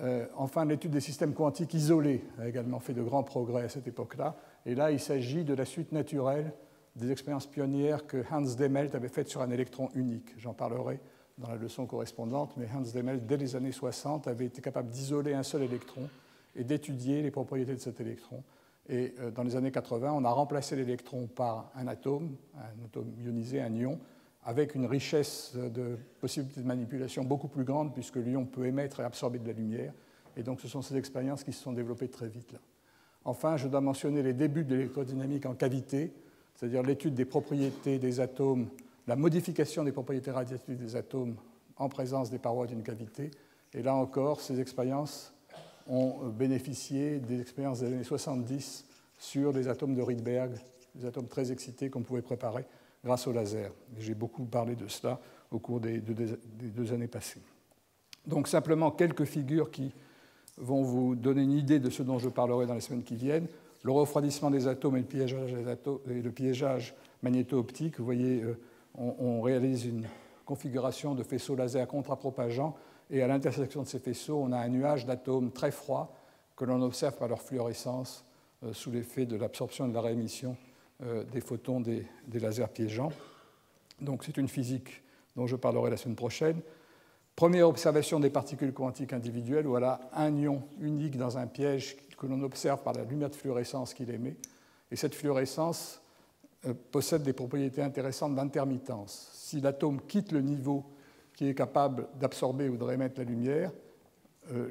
Euh, enfin, l'étude des systèmes quantiques isolés a également fait de grands progrès à cette époque-là. Et là, il s'agit de la suite naturelle des expériences pionnières que Hans Demmelt avait faites sur un électron unique. J'en parlerai dans la leçon correspondante, mais Hans Demmelt, dès les années 60, avait été capable d'isoler un seul électron et d'étudier les propriétés de cet électron. Et euh, dans les années 80, on a remplacé l'électron par un atome, un atome ionisé, un ion, avec une richesse de possibilités de manipulation beaucoup plus grande, puisque l'ion peut émettre et absorber de la lumière. Et donc ce sont ces expériences qui se sont développées très vite. Enfin, je dois mentionner les débuts de l'électrodynamique en cavité, c'est-à-dire l'étude des propriétés des atomes, la modification des propriétés radiatives des atomes en présence des parois d'une cavité. Et là encore, ces expériences ont bénéficié des expériences des années 70 sur les atomes de Rydberg, des atomes très excités qu'on pouvait préparer grâce au laser. J'ai beaucoup parlé de cela au cours des deux, années passées. Donc simplement quelques figures qui vont vous donner une idée de ce dont je parlerai dans les semaines qui viennent. Le refroidissement des atomes et le piégeage, magnéto-optique. Vous voyez, euh, on, réalise une configuration de faisceaux laser contrapropageants et à l'intersection de ces faisceaux, on a un nuage d'atomes très froids que l'on observe par leur fluorescence euh, sous l'effet de l'absorption et de la réémission euh, des photons des, lasers piégeants. Donc c'est une physique dont je parlerai la semaine prochaine. Première observation des particules quantiques individuelles, voilà un ion unique dans un piège que l'on observe par la lumière de fluorescence qu'il émet. Et cette fluorescence possède des propriétés intéressantes d'intermittence. Si l'atome quitte le niveau qui est capable d'absorber ou de réémettre la lumière,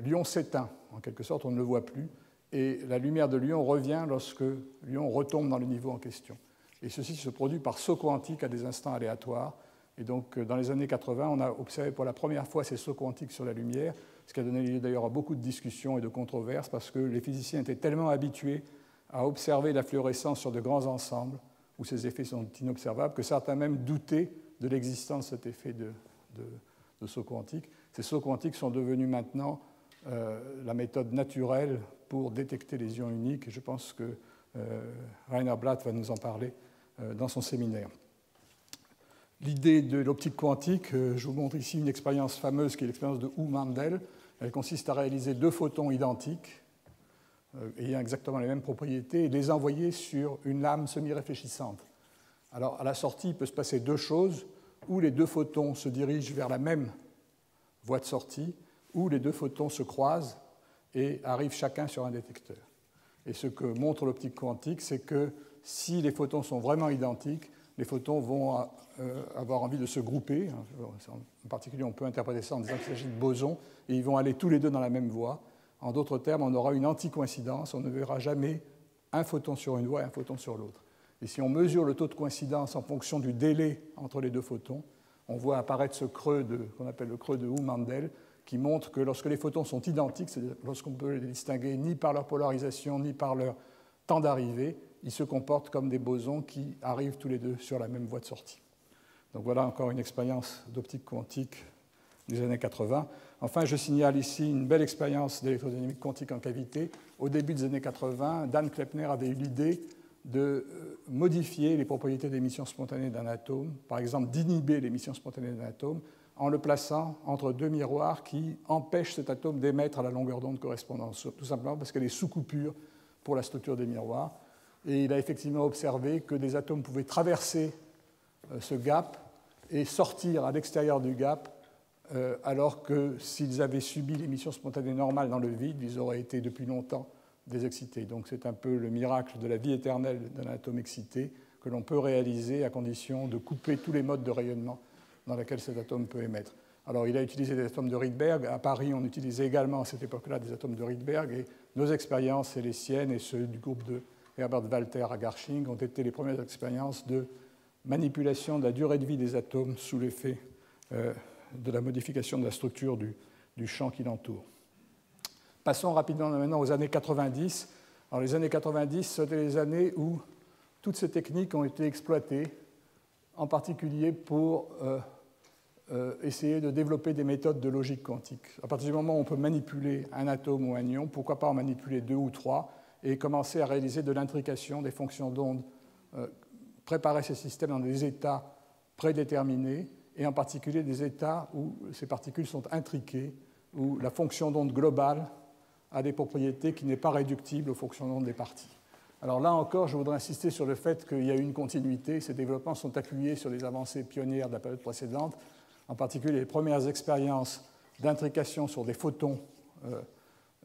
l'ion s'éteint, en quelque sorte, on ne le voit plus, et la lumière de l'ion revient lorsque l'ion retombe dans le niveau en question. Et ceci se produit par saut quantique à des instants aléatoires. Et donc, euh, dans les années 80, on a observé pour la première fois ces sauts quantiques sur la lumière, ce qui a donné lieu d'ailleurs à beaucoup de discussions et de controverses, parce que les physiciens étaient tellement habitués à observer la fluorescence sur de grands ensembles, où ces effets sont inobservables, que certains même doutaient de l'existence de cet effet de, de saut quantique. Ces sauts quantiques sont devenus maintenant euh, la méthode naturelle pour détecter les ions uniques. Et je pense que euh, Rainer Blatt va nous en parler euh, dans son séminaire. L'idée de l'optique quantique, je vous montre ici une expérience fameuse qui est l'expérience de Hu-Mandel. Elle consiste à réaliser deux photons identiques ayant exactement les mêmes propriétés et les envoyer sur une lame semi-réfléchissante. Alors, à la sortie, il peut se passer deux choses, ou les deux photons se dirigent vers la même voie de sortie, où les deux photons se croisent et arrivent chacun sur un détecteur. Et ce que montre l'optique quantique, c'est que si les photons sont vraiment identiques, les photons vont euh, avoir envie de se grouper. En particulier, on peut interpréter ça en disant qu'il s'agit de bosons, et ils vont aller tous les deux dans la même voie. En d'autres termes, on aura une anticoïncidence, on ne verra jamais un photon sur une voie et un photon sur l'autre. Et si on mesure le taux de coïncidence en fonction du délai entre les deux photons, on voit apparaître ce creux qu'on appelle le creux de Hu-Mandel, qui montre que lorsque les photons sont identiques, c'est-à-dire lorsqu'on peut les distinguer ni par leur polarisation ni par leur temps d'arrivée, ils se comportent comme des bosons qui arrivent tous les deux sur la même voie de sortie. Donc voilà encore une expérience d'optique quantique des années 80. Enfin, je signale ici une belle expérience d'électrodynamique quantique en cavité. Au début des années 80, Dan Klepner avait eu l'idée de euh, modifier les propriétés d'émission spontanée d'un atome, par exemple d'inhiber l'émission spontanée d'un atome, en le plaçant entre deux miroirs qui empêchent cet atome d'émettre à la longueur d'onde correspondante, tout simplement parce qu'elle est sous coupure pour la structure des miroirs. Et il a effectivement observé que des atomes pouvaient traverser euh, ce gap et sortir à l'extérieur du gap, alors que s'ils avaient subi l'émission spontanée normale dans le vide, ils auraient été depuis longtemps désexcités. Donc c'est un peu le miracle de la vie éternelle d'un atome excité que l'on peut réaliser à condition de couper tous les modes de rayonnement dans laquelle cet atome peut émettre. Alors, il a utilisé des atomes de Rydberg. À Paris, on utilisait également à cette époque-là des atomes de Rydberg. Et nos expériences, et les siennes et ceux du groupe de Herbert Walter à Garching, ont été les premières expériences de manipulation de la durée de vie des atomes sous l'effet euh, de la modification de la structure du, champ qui l'entoure. Passons rapidement maintenant aux années 90. Alors, les années 90, c'était les années où toutes ces techniques ont été exploitées, en particulier pour euh, euh, essayer de développer des méthodes de logique quantique. À partir du moment où on peut manipuler un atome ou un ion, pourquoi pas en manipuler deux ou trois et commencer à réaliser de l'intrication des fonctions d'onde, euh, préparer ces systèmes dans des états prédéterminés et en particulier des états où ces particules sont intriquées, où la fonction d'onde globale a des propriétés qui n'est pas réductible aux fonctions d'onde des parties. Alors là encore, je voudrais insister sur le fait qu'il y a une continuité. Ces développements sont appuyés sur les avancées pionnières de la période précédente en particulier les premières expériences d'intrication sur des photons euh,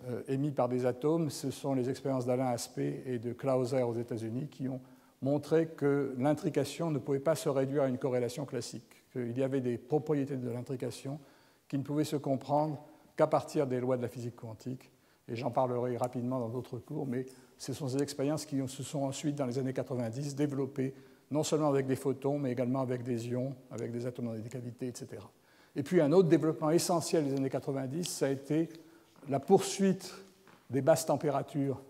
euh, émis par des atomes, ce sont les expériences d'Alain Aspect et de Clauser aux États-Unis qui ont montré que l'intrication ne pouvait pas se réduire à une corrélation classique, qu'il y avait des propriétés de l'intrication qui ne pouvaient se comprendre qu'à partir des lois de la physique quantique. Et j'en parlerai rapidement dans d'autres cours, mais ce sont ces expériences qui se sont ensuite, dans les années 90, développées non seulement avec des photons, mais également avec des ions, avec des atomes dans des cavités, etc. Et puis un autre développement essentiel des années 90, ça a été la poursuite des basses températures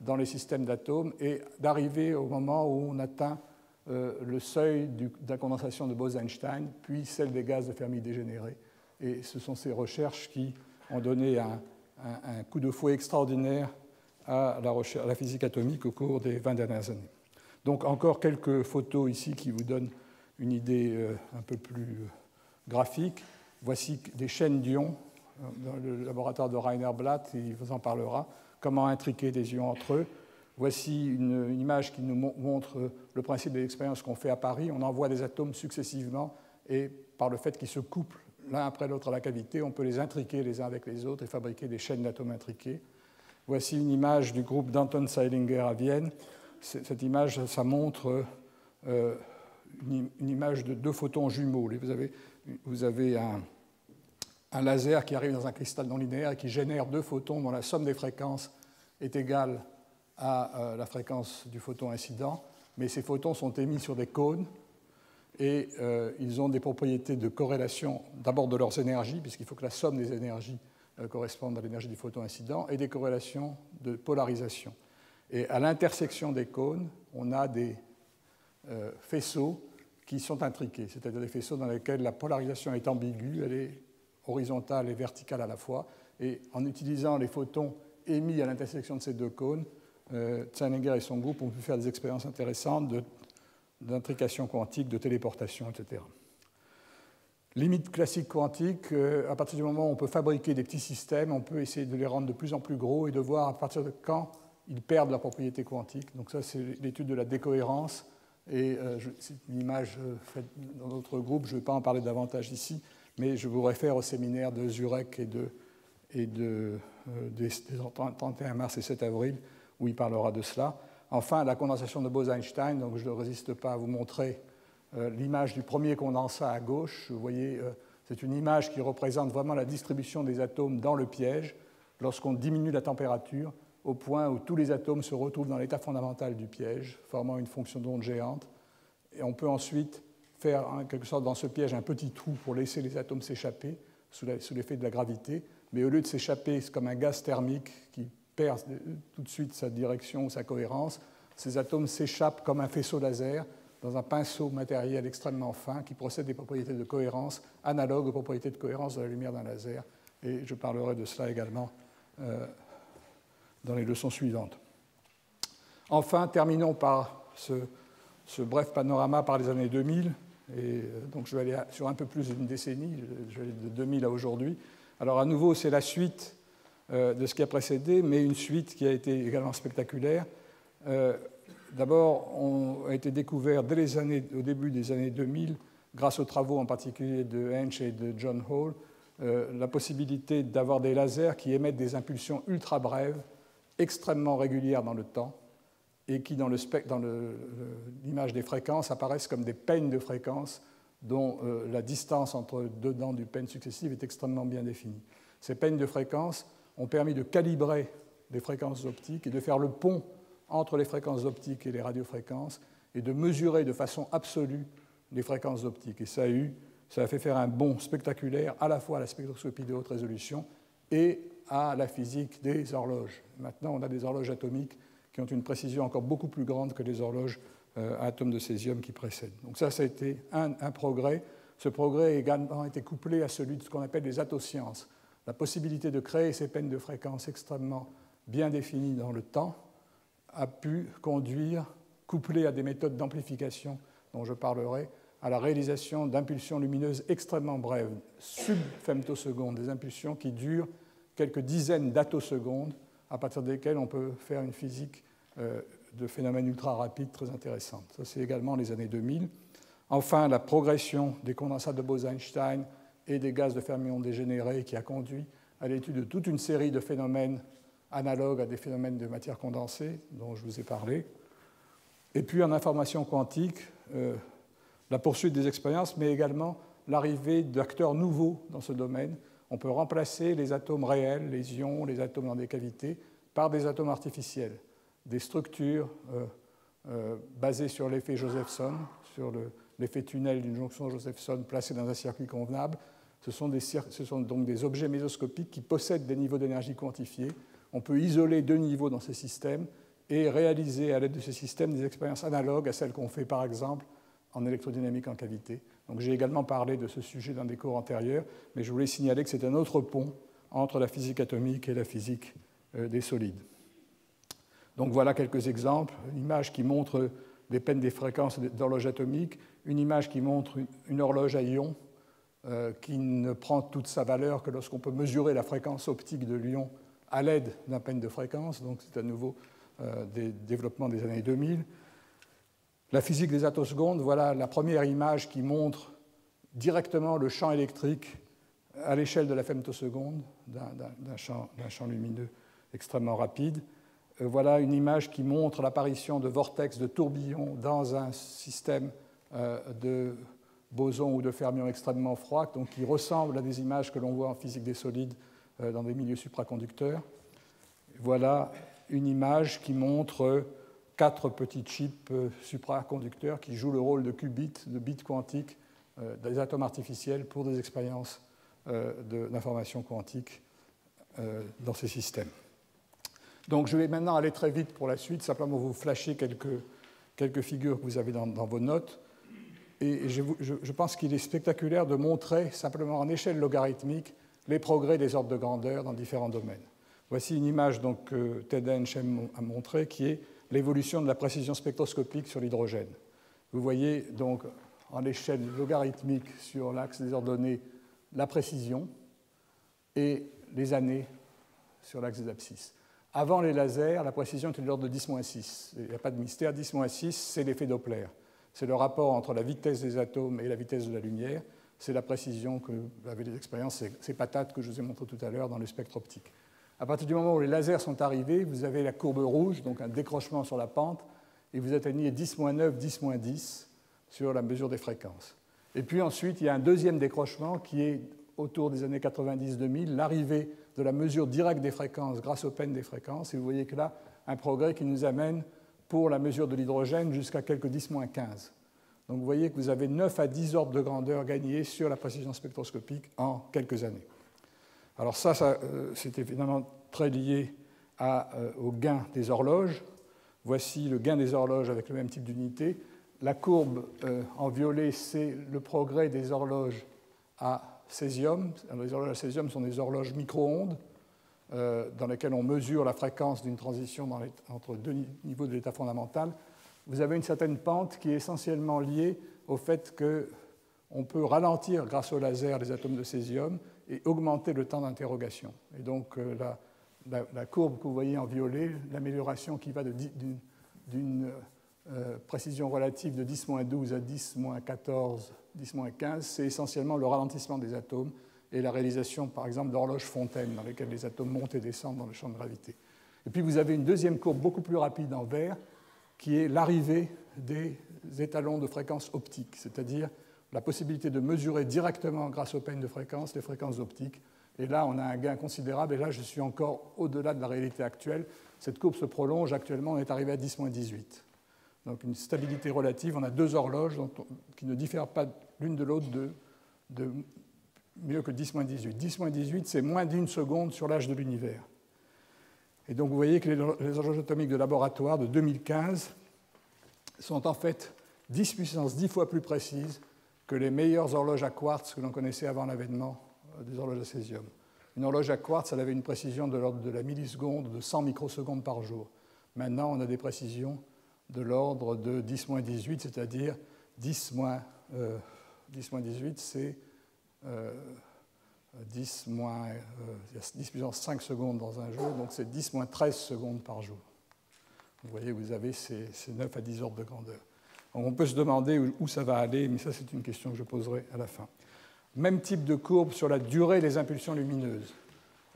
dans les systèmes d'atomes et d'arriver au moment où on atteint le seuil de la condensation de Bose-Einstein, puis celle des gaz de Fermi dégénérés. Et ce sont ces recherches qui ont donné un, coup de fouet extraordinaire à la, à la, physique atomique au cours des 20 dernières années. Donc encore quelques photos ici qui vous donnent une idée euh, un peu plus euh, graphique. Voici des chaînes d'ions dans le laboratoire de Rainer Blatt, il vous en parlera, comment intriquer des ions entre eux. Voici une, image qui nous montre le principe de l'expérience qu'on fait à Paris. On envoie des atomes successivement et par le fait qu'ils se couplent l'un après l'autre à la cavité, on peut les intriquer les uns avec les autres et fabriquer des chaînes d'atomes intriqués. Voici une image du groupe d'Anton Seilinger à Vienne. Cette image, ça montre euh, une, image de deux photons jumeaux. Vous avez, un laser qui arrive dans un cristal non linéaire et qui génère deux photons dont la somme des fréquences est égale à euh, la fréquence du photon incident, mais ces photons sont émis sur des cônes et euh, ils ont des propriétés de corrélation d'abord de leurs énergies, puisqu'il faut que la somme des énergies euh, corresponde à l'énergie du photon incident, et des corrélations de polarisation. Et à l'intersection des cônes, on a des faisceaux qui sont intriqués, c'est-à-dire des faisceaux dans lesquels la polarisation est ambiguë, elle est horizontale et verticale à la fois. Et en utilisant les photons émis à l'intersection de ces deux cônes, euh, et son groupe ont pu faire des expériences intéressantes d'intrication quantique, de téléportation, etc. Limite classique quantique, euh, à partir du moment où on peut fabriquer des petits systèmes, on peut essayer de les rendre de plus en plus gros et de voir à partir de quand ils perdent leur propriété quantique. Donc ça, c'est l'étude de la décohérence. Et euh, c'est une image euh, faite dans notre groupe, je ne vais pas en parler davantage ici, mais je vous réfère au séminaire de Zurich et, de, des, 31 mars et 7 avril, où il parlera de cela. Enfin, la condensation de Bose-Einstein, donc je ne résiste pas à vous montrer euh, l'image du premier condensat à gauche. Vous voyez, euh, c'est une image qui représente vraiment la distribution des atomes dans le piège lorsqu'on diminue la température au point où tous les atomes se retrouvent dans l'état fondamental du piège, formant une fonction d'onde géante. Et on peut ensuite faire en quelque sorte dans ce piège un petit trou pour laisser les atomes s'échapper sous l'effet de la gravité, mais au lieu de s'échapper comme un gaz thermique qui perd tout de suite sa direction sa cohérence, ces atomes s'échappent comme un faisceau laser dans un pinceau matériel extrêmement fin qui procède des propriétés de cohérence analogues aux propriétés de cohérence de la lumière d'un laser. Et je parlerai de cela également euh, dans les leçons suivantes. Enfin, terminons par ce, ce bref panorama par les années 2000 et euh, donc je vais aller sur un peu plus d'une décennie, je vais aller de 2000 à aujourd'hui. Alors à nouveau, c'est la suite de ce qui a précédé, mais une suite qui a été également spectaculaire. Euh, d'abord, on a été découvert dès les années, au début des années 2000, grâce aux travaux en particulier de Hensch et de John Hall, la possibilité d'avoir des lasers qui émettent des impulsions ultra brèves, extrêmement régulières dans le temps, et qui, dans l'image des fréquences, apparaissent comme des peignes de fréquences dont euh, la distance entre deux dents du peigne successive est extrêmement bien définie. Ces peignes de fréquences ont permis de calibrer les fréquences optiques et de faire le pont entre les fréquences optiques et les radiofréquences et de mesurer de façon absolue les fréquences optiques. Et ça a, fait faire un bond spectaculaire à la fois à la spectroscopie de haute résolution et à la physique des horloges. Maintenant, on a des horloges atomiques qui ont une précision encore beaucoup plus grande que les horloges euh, à atomes de césium qui précèdent. Donc ça, ça a été un, progrès. Ce progrès a également été couplé à celui de ce qu'on appelle les atosciences, la possibilité de créer ces peines de fréquence extrêmement bien définies dans le temps a pu conduire, couplé à des méthodes d'amplification dont je parlerai, à la réalisation d'impulsions lumineuses extrêmement brèves, sub-femtosecondes, des impulsions qui durent quelques dizaines d'atosecondes à partir desquels on peut faire une physique euh, de phénomènes ultra rapides très intéressante. Ça, c'est également les années 2000. Enfin, la progression des condensats de Bose-Einstein et des gaz de fermions dégénérés qui a conduit à l'étude de toute une série de phénomènes analogues à des phénomènes de matière condensée dont je vous ai parlé. Et puis en information quantique, euh, la poursuite des expériences, mais également l'arrivée d'acteurs nouveaux dans ce domaine on peut remplacer les atomes réels, les ions, les atomes dans des cavités, par des atomes artificiels, des structures euh, euh, basées sur l'effet Josephson, sur l'effet tunnel d'une jonction Josephson placée dans un circuit convenable. Ce sont, donc des objets mésoscopiques qui possèdent des niveaux d'énergie quantifiés. On peut isoler deux niveaux dans ces systèmes et réaliser à l'aide de ces systèmes des expériences analogues à celles qu'on fait par exemple en électrodynamique en cavité. Donc j'ai également parlé de ce sujet dans des cours antérieurs, mais je voulais signaler que c'est un autre pont entre la physique atomique et la physique euh, des solides. Donc voilà quelques exemples. Une image qui montre des peines des fréquences d'horloge atomique, une image qui montre une horloge à ion euh, qui ne prend toute sa valeur que lorsqu'on peut mesurer la fréquence optique de l'ion à l'aide d'un peine de fréquence. Donc c'est à nouveau euh, des développements des années 2000. La physique des attosecondes, voilà la première image qui montre directement le champ électrique à l'échelle de la femtoseconde d'un champ, lumineux extrêmement rapide. Euh, voilà une image qui montre l'apparition de vortex, de tourbillons dans un système euh, de bosons ou de fermions extrêmement froids, donc qui ressemble à des images que l'on voit en physique des solides euh, dans des milieux supraconducteurs. Voilà une image qui montre quatre petits chips supraconducteurs qui jouent le rôle de qubits, de bits quantiques, des atomes artificiels pour des expériences d'information quantique dans ces systèmes. Donc je vais maintenant aller très vite pour la suite, simplement vous flasher quelques, quelques figures que vous avez dans, vos notes. Et je, pense qu'il est spectaculaire de montrer simplement en échelle logarithmique les progrès des ordres de grandeur dans différents domaines. Voici une image donc, que Ted a montrée qui est l'évolution de la précision spectroscopique sur l'hydrogène. Vous voyez donc en échelle logarithmique sur l'axe des ordonnées la précision et les années sur l'axe des abscisses. Avant les lasers, la précision était de l'ordre de 10-6. Il n'y a pas de mystère. 10-6, c'est l'effet Doppler. C'est le rapport entre la vitesse des atomes et la vitesse de la lumière. C'est la précision que avez des expériences, ces patates que je vous ai montrées tout à l'heure dans le spectre optique. À partir du moment où les lasers sont arrivés, vous avez la courbe rouge, donc un décrochement sur la pente, et vous atteignez 10-9, 10-10 sur la mesure des fréquences. Et puis ensuite, il y a un deuxième décrochement qui est autour des années 90-2000, l'arrivée de la mesure directe des fréquences grâce aux peines des fréquences. Et vous voyez que là, un progrès qui nous amène pour la mesure de l'hydrogène jusqu'à quelques 10-15. Donc vous voyez que vous avez 9 à 10 ordres de grandeur gagnés sur la précision spectroscopique en quelques années. Alors ça, ça euh, évidemment très lié euh, au gain des horloges. Voici le gain des horloges avec le même type d'unité. La courbe euh, en violet, c'est le progrès des horloges à césium. les horloges à césium sont des horloges micro-ondes dans lesquelles on mesure la fréquence d'une transition entre deux niveaux de l'état fondamental. Vous avez une certaine pente qui est essentiellement liée au fait qu'on peut ralentir grâce au laser les atomes de césium et augmenter le temps d'interrogation. Et donc euh, la, courbe que vous voyez en violet, l'amélioration qui va d'une euh, précision relative de 10-12 à 10-14 10-15, c'est essentiellement le ralentissement des atomes et la réalisation, par exemple, d'horloges fontaines dans lesquelles les atomes montent et descendent dans le champ de gravité. Et puis vous avez une deuxième courbe beaucoup plus rapide en vert, qui est l'arrivée des étalons de fréquence optique, c'est-à-dire la possibilité de mesurer directement, grâce aux peines de fréquence, les fréquences optiques. Et là, on a un gain considérable, et là, je suis encore au-delà de la réalité actuelle. Cette courbe se prolonge, actuellement, on est arrivé à 10-18. Donc une stabilité relative, on a deux horloges qui ne diffèrent pas l'une de l'autre de, mieux que 10-18. 10-18, c'est moins d'une seconde sur l'âge de l'univers. Et donc vous voyez que les, horloges atomiques de laboratoire de 2015 sont en fait 10 puissance 10 fois plus précises que les meilleures horloges à quartz que l'on connaissait avant l'avènement euh, des horloges à césium. Une horloge à quartz, elle avait une précision de l'ordre de la milliseconde, de 100 microsecondes par jour. Maintenant, on a des précisions de l'ordre de 10-18, c'est-à-dire 10 10 moins 18, c'est 10 euh, moins, 10 puissance 5 secondes dans un jour, donc c'est 10 moins 13 secondes par jour. Vous voyez, vous avez ces, 9 à 10 ordres de grandeur. on peut se demander où, ça va aller, mais ça c'est une question que je poserai à la fin. Même type de courbe sur la durée des impulsions lumineuses.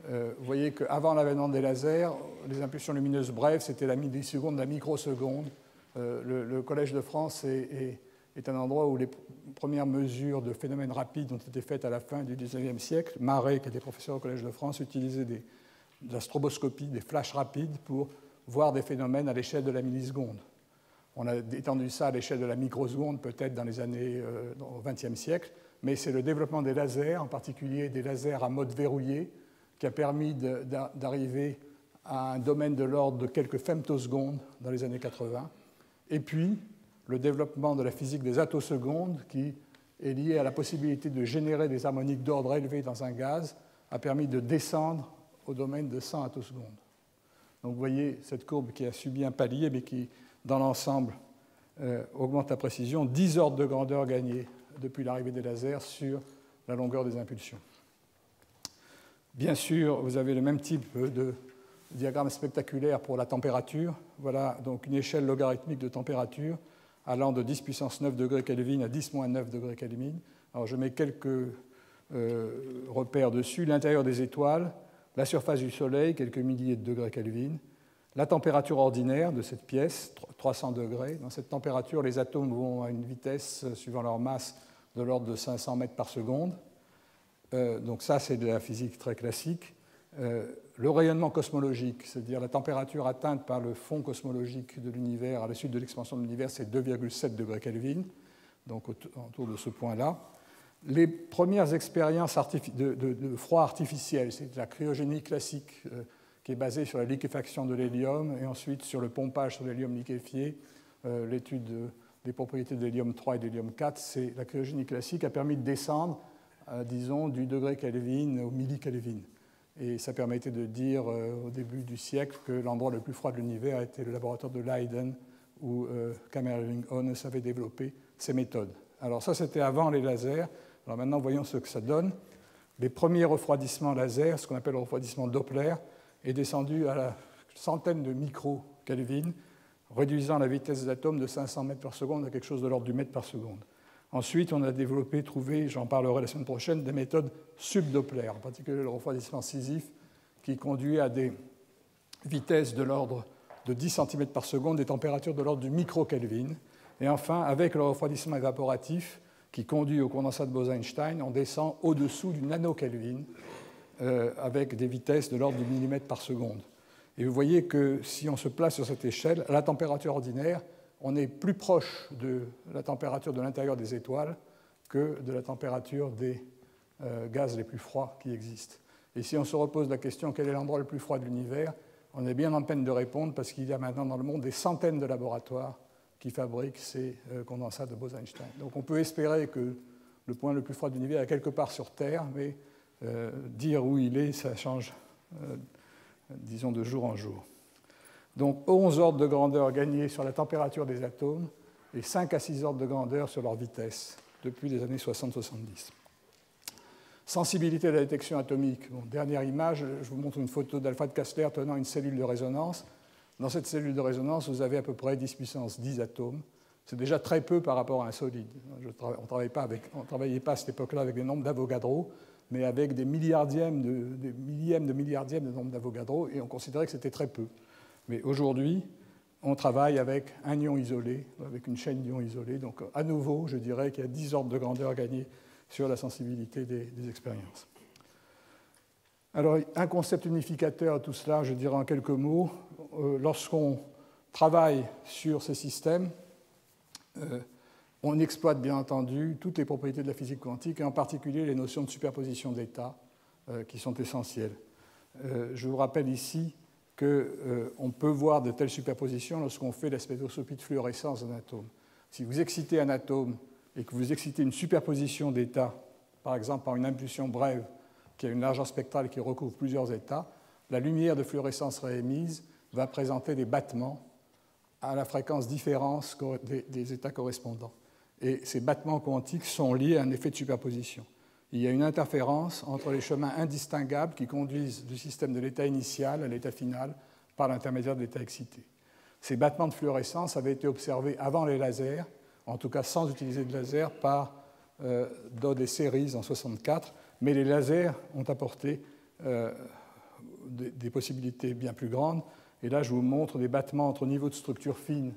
Euh, vous voyez qu'avant l'avènement des lasers, les impulsions lumineuses brèves, c'était la milliseconde, la microseconde. Euh, le, Collège de France est un endroit où les premières mesures de phénomènes rapides ont été faites à la fin du XIXe siècle. Marais, qui était professeur au Collège de France, utilisait de la stroboscopie, des flashs rapides pour voir des phénomènes à l'échelle de la milliseconde. On a étendu ça à l'échelle de la microseconde peut-être dans les années euh, au XXe siècle, mais c'est le développement des lasers, en particulier des lasers à mode verrouillé, qui a permis d'arriver à un domaine de l'ordre de quelques femtosecondes dans les années 80. Et puis, le développement de la physique des attosecondes, qui est lié à la possibilité de générer des harmoniques d'ordre élevé dans un gaz, a permis de descendre au domaine de 100 attosecondes. Donc vous voyez cette courbe qui a subi un palier, mais qui, dans l'ensemble, euh, augmente la précision. 10 ordres de grandeur gagnés depuis l'arrivée des lasers sur la longueur des impulsions. Bien sûr, vous avez le même type de diagramme spectaculaire pour la température. Voilà donc une échelle logarithmique de température allant de 10 puissance 9 degrés Kelvin à 10 moins 9 degrés Kelvin. Je mets quelques euh, repères dessus. L'intérieur des étoiles, la surface du Soleil, quelques milliers de degrés Kelvin, la température ordinaire de cette pièce, 300 degrés. Dans cette température, les atomes vont à une vitesse, euh, suivant leur masse, de l'ordre de 500 mètres par seconde. Euh, donc ça, c'est de la physique très classique. Le rayonnement cosmologique, c'est-à-dire la température atteinte par le fond cosmologique de l'univers à la suite de l'expansion de l'univers, c'est 2,7 degrés Kelvin, donc autour de ce point-là. Les premières expériences de, froid artificiel, c'est la cryogénie classique euh, qui est basée sur la liquéfaction de l'hélium et ensuite sur le pompage sur l'hélium liquéfié, l'étude des propriétés de l'hélium 3 et de l'hélium 4, c'est la cryogénie classique a permis de descendre disons, du degré Kelvin au millikelvin. Et ça permettait de dire euh, au début du siècle que l'endroit le plus froid de l'univers était le laboratoire de Leiden, où euh, Cameron Honnes avait développé ces méthodes. Alors ça, c'était avant les lasers. Alors maintenant, voyons ce que ça donne. Les premiers refroidissements laser, ce qu'on appelle le refroidissement Doppler, est descendu à la centaine de micro-Kelvin, réduisant la vitesse des atomes de 500 mètres par seconde à quelque chose de l'ordre du mètre par seconde. Ensuite, on a développé, trouvé, j'en parlerai la semaine prochaine, des méthodes subdoppler, en particulier le refroidissement scisif, qui conduit à des vitesses de l'ordre de 10 cm par seconde, des températures de l'ordre du micro-Kelvin. Et enfin, avec le refroidissement évaporatif, qui conduit au condensat de Bose-Einstein, on descend au-dessous du nano-Kelvin, euh, avec des vitesses de l'ordre du millimètre par seconde. Et vous voyez que si on se place sur cette échelle, à la température ordinaire, on est plus proche de la température de l'intérieur des étoiles que de la température des euh, gaz les plus froids qui existent. Et si on se repose la question quel est l'endroit le plus froid de l'univers, on est bien en peine de répondre parce qu'il y a maintenant dans le monde des centaines de laboratoires qui fabriquent ces euh, condensats de Bose-Einstein. Donc on peut espérer que le point le plus froid de l'univers est quelque part sur Terre, mais euh, dire où il est, ça change, disons, de jour en jour. Donc 11 ordres de grandeur gagnés sur la température des atomes et 5 à 6 ordres de grandeur sur leur vitesse depuis les années 60-70. Sensibilité à la détection atomique. dernière image, je vous montre une photo d'Alfred Kastler tenant une cellule de résonance. Dans cette cellule de résonance, vous avez à peu près 10 puissance 10 atomes. C'est déjà très peu par rapport à un solide. on ne travaillait pas à cette époque-là avec des nombres d'Avogadro, mais avec des milliardièmes de, des millièmes de milliardièmes de nombres d'Avogadro, et on considérait que c'était très peu. Mais aujourd'hui, on travaille avec un ion isolé, avec une chaîne d'ions isolés. Donc, à nouveau, je dirais qu'il y a 10 ordres de grandeur gagnés sur la sensibilité des, expériences. Alors, un concept unificateur à tout cela, je dirais en quelques mots. Euh, lorsqu'on travaille sur ces systèmes, euh, on exploite bien entendu toutes les propriétés de la physique quantique, et en particulier les notions de superposition d'états euh, qui sont essentielles. je vous rappelle ici qu'on euh, peut voir de telles superpositions lorsqu'on fait la spectroscopie de fluorescence d'un atome. Si vous excitez un atome et que vous excitez une superposition d'états, par exemple par une impulsion brève qui a une largeur spectrale qui recouvre plusieurs états, la lumière de fluorescence réémise va présenter des battements à la fréquence différence des états correspondants. Et ces battements quantiques sont liés à un effet de superposition il y a une interférence entre les chemins indistinguables qui conduisent du système de l'état initial à l'état final par l'intermédiaire de l'état excité. Ces battements de fluorescence avaient été observés avant les lasers, en tout cas sans utiliser de laser, par euh, Dodd et en 64, mais les lasers ont apporté euh, des, des, possibilités bien plus grandes. Et là, je vous montre des battements entre niveaux de structure fine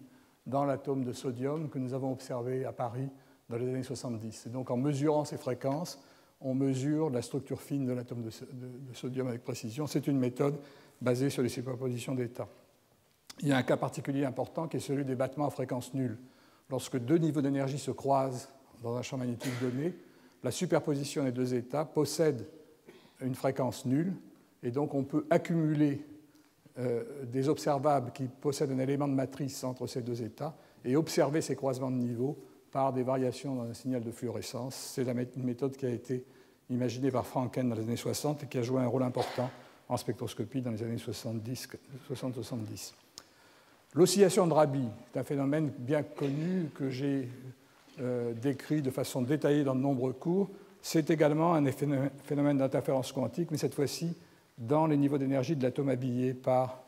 dans l'atome de sodium que nous avons observé à Paris dans les années 70. Et donc, en mesurant ces fréquences, on mesure la structure fine de l'atome de, sodium avec précision. C'est une méthode basée sur les superpositions d'états. Il y a un cas particulier important qui est celui des battements à fréquence nulle. Lorsque deux niveaux d'énergie se croisent dans un champ magnétique donné, la superposition des deux états possède une fréquence nulle et donc on peut accumuler des observables qui possèdent un élément de matrice entre ces deux états et observer ces croisements de niveau par des variations dans un signal de fluorescence. C'est une méthode qui a été imaginée par Franken dans les années 60 et qui a joué un rôle important en spectroscopie dans les années 60-70. L'oscillation de Rabi est un phénomène bien connu que j'ai euh, décrit de façon détaillée dans de nombreux cours. C'est également un phénomène d'interférence quantique, mais cette fois-ci dans les niveaux d'énergie de l'atome habillé par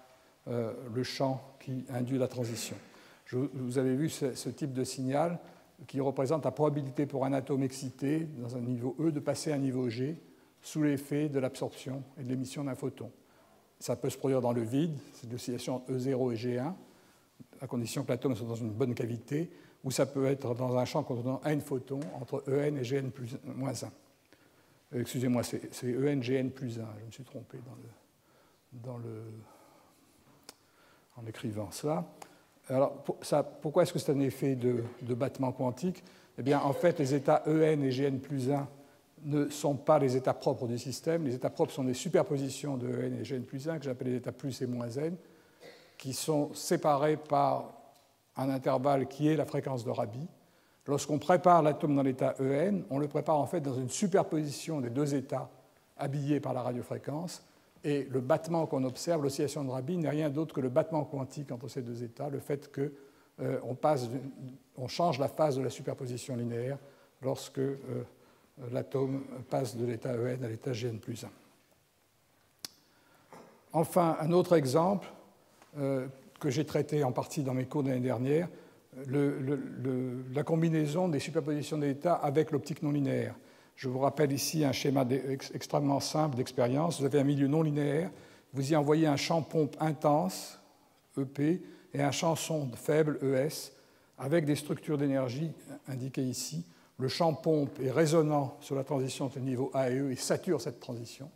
euh, le champ qui induit la transition. vous avez vu ce, type de signal qui représente la probabilité pour un atome excité dans un niveau E de passer à un niveau G sous l'effet de l'absorption et de l'émission d'un photon. Ça peut se produire dans le vide, c'est l'oscillation E0 et G1, à condition que l'atome soit dans une bonne cavité, ou ça peut être dans un champ contenant n photons entre En et Gn moins 1. Euh, excusez-moi, c'est En Gn plus 1, je me suis trompé en écrivant cela. Alors, pourquoi est-ce que c'est un effet de, de, battement quantique Eh bien, en fait, les états En et Gn plus 1 ne sont pas les états propres du système. Les états propres sont des superpositions de En et Gn plus 1, que j'appelle les états plus et moins n, qui sont séparés par un intervalle qui est la fréquence de Rabi. Lorsqu'on prépare l'atome dans l'état En, on le prépare en fait dans une superposition des deux états habillés par la radiofréquence. Et le battement qu'on observe, l'oscillation de Rabi, n'est rien d'autre que le battement quantique entre ces deux états, le fait qu'on euh, on change la phase de la superposition linéaire lorsque euh, l'atome passe de l'état En à l'état Gn plus 1. Enfin, un autre exemple, euh, que j'ai traité en partie dans mes cours de l'année dernière, la combinaison des superpositions d'états avec l'optique non linéaire. Je vous rappelle ici un schéma extrêmement simple d'expérience. Vous avez un milieu non linéaire, vous y envoyez un champ pompe intense, EP, et un champ sonde faible, ES, avec des structures d'énergie indiquées ici. Le champ pompe est résonnant sur la transition entre niveau A et E et sature cette transition.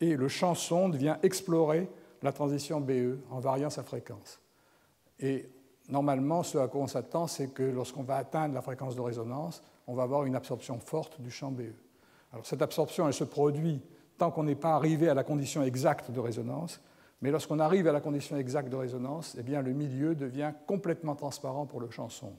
Et le champ sonde vient explorer la transition BE en variant sa fréquence. Et normalement, ce à quoi on s'attend, c'est que lorsqu'on va atteindre la fréquence de résonance, on va avoir une absorption forte du champ BE. Alors cette absorption, elle se produit tant qu'on n'est pas arrivé à la condition exacte de résonance, mais lorsqu'on arrive à la condition exacte de résonance, eh bien, le milieu devient complètement transparent pour le champ sonde.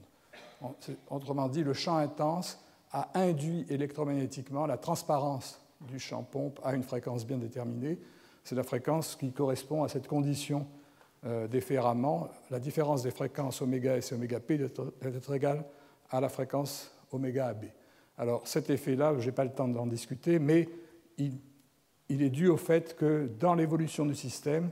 Autrement dit, le champ intense a induit électromagnétiquement la transparence du champ pompe à une fréquence bien déterminée, c'est la fréquence qui correspond à cette condition euh, d'effet. La différence des fréquences oméga S et oméga P doit être égale à la fréquence oméga AB. Alors cet effet-là, je n'ai pas le temps d'en discuter, mais il, est dû au fait que dans l'évolution du système,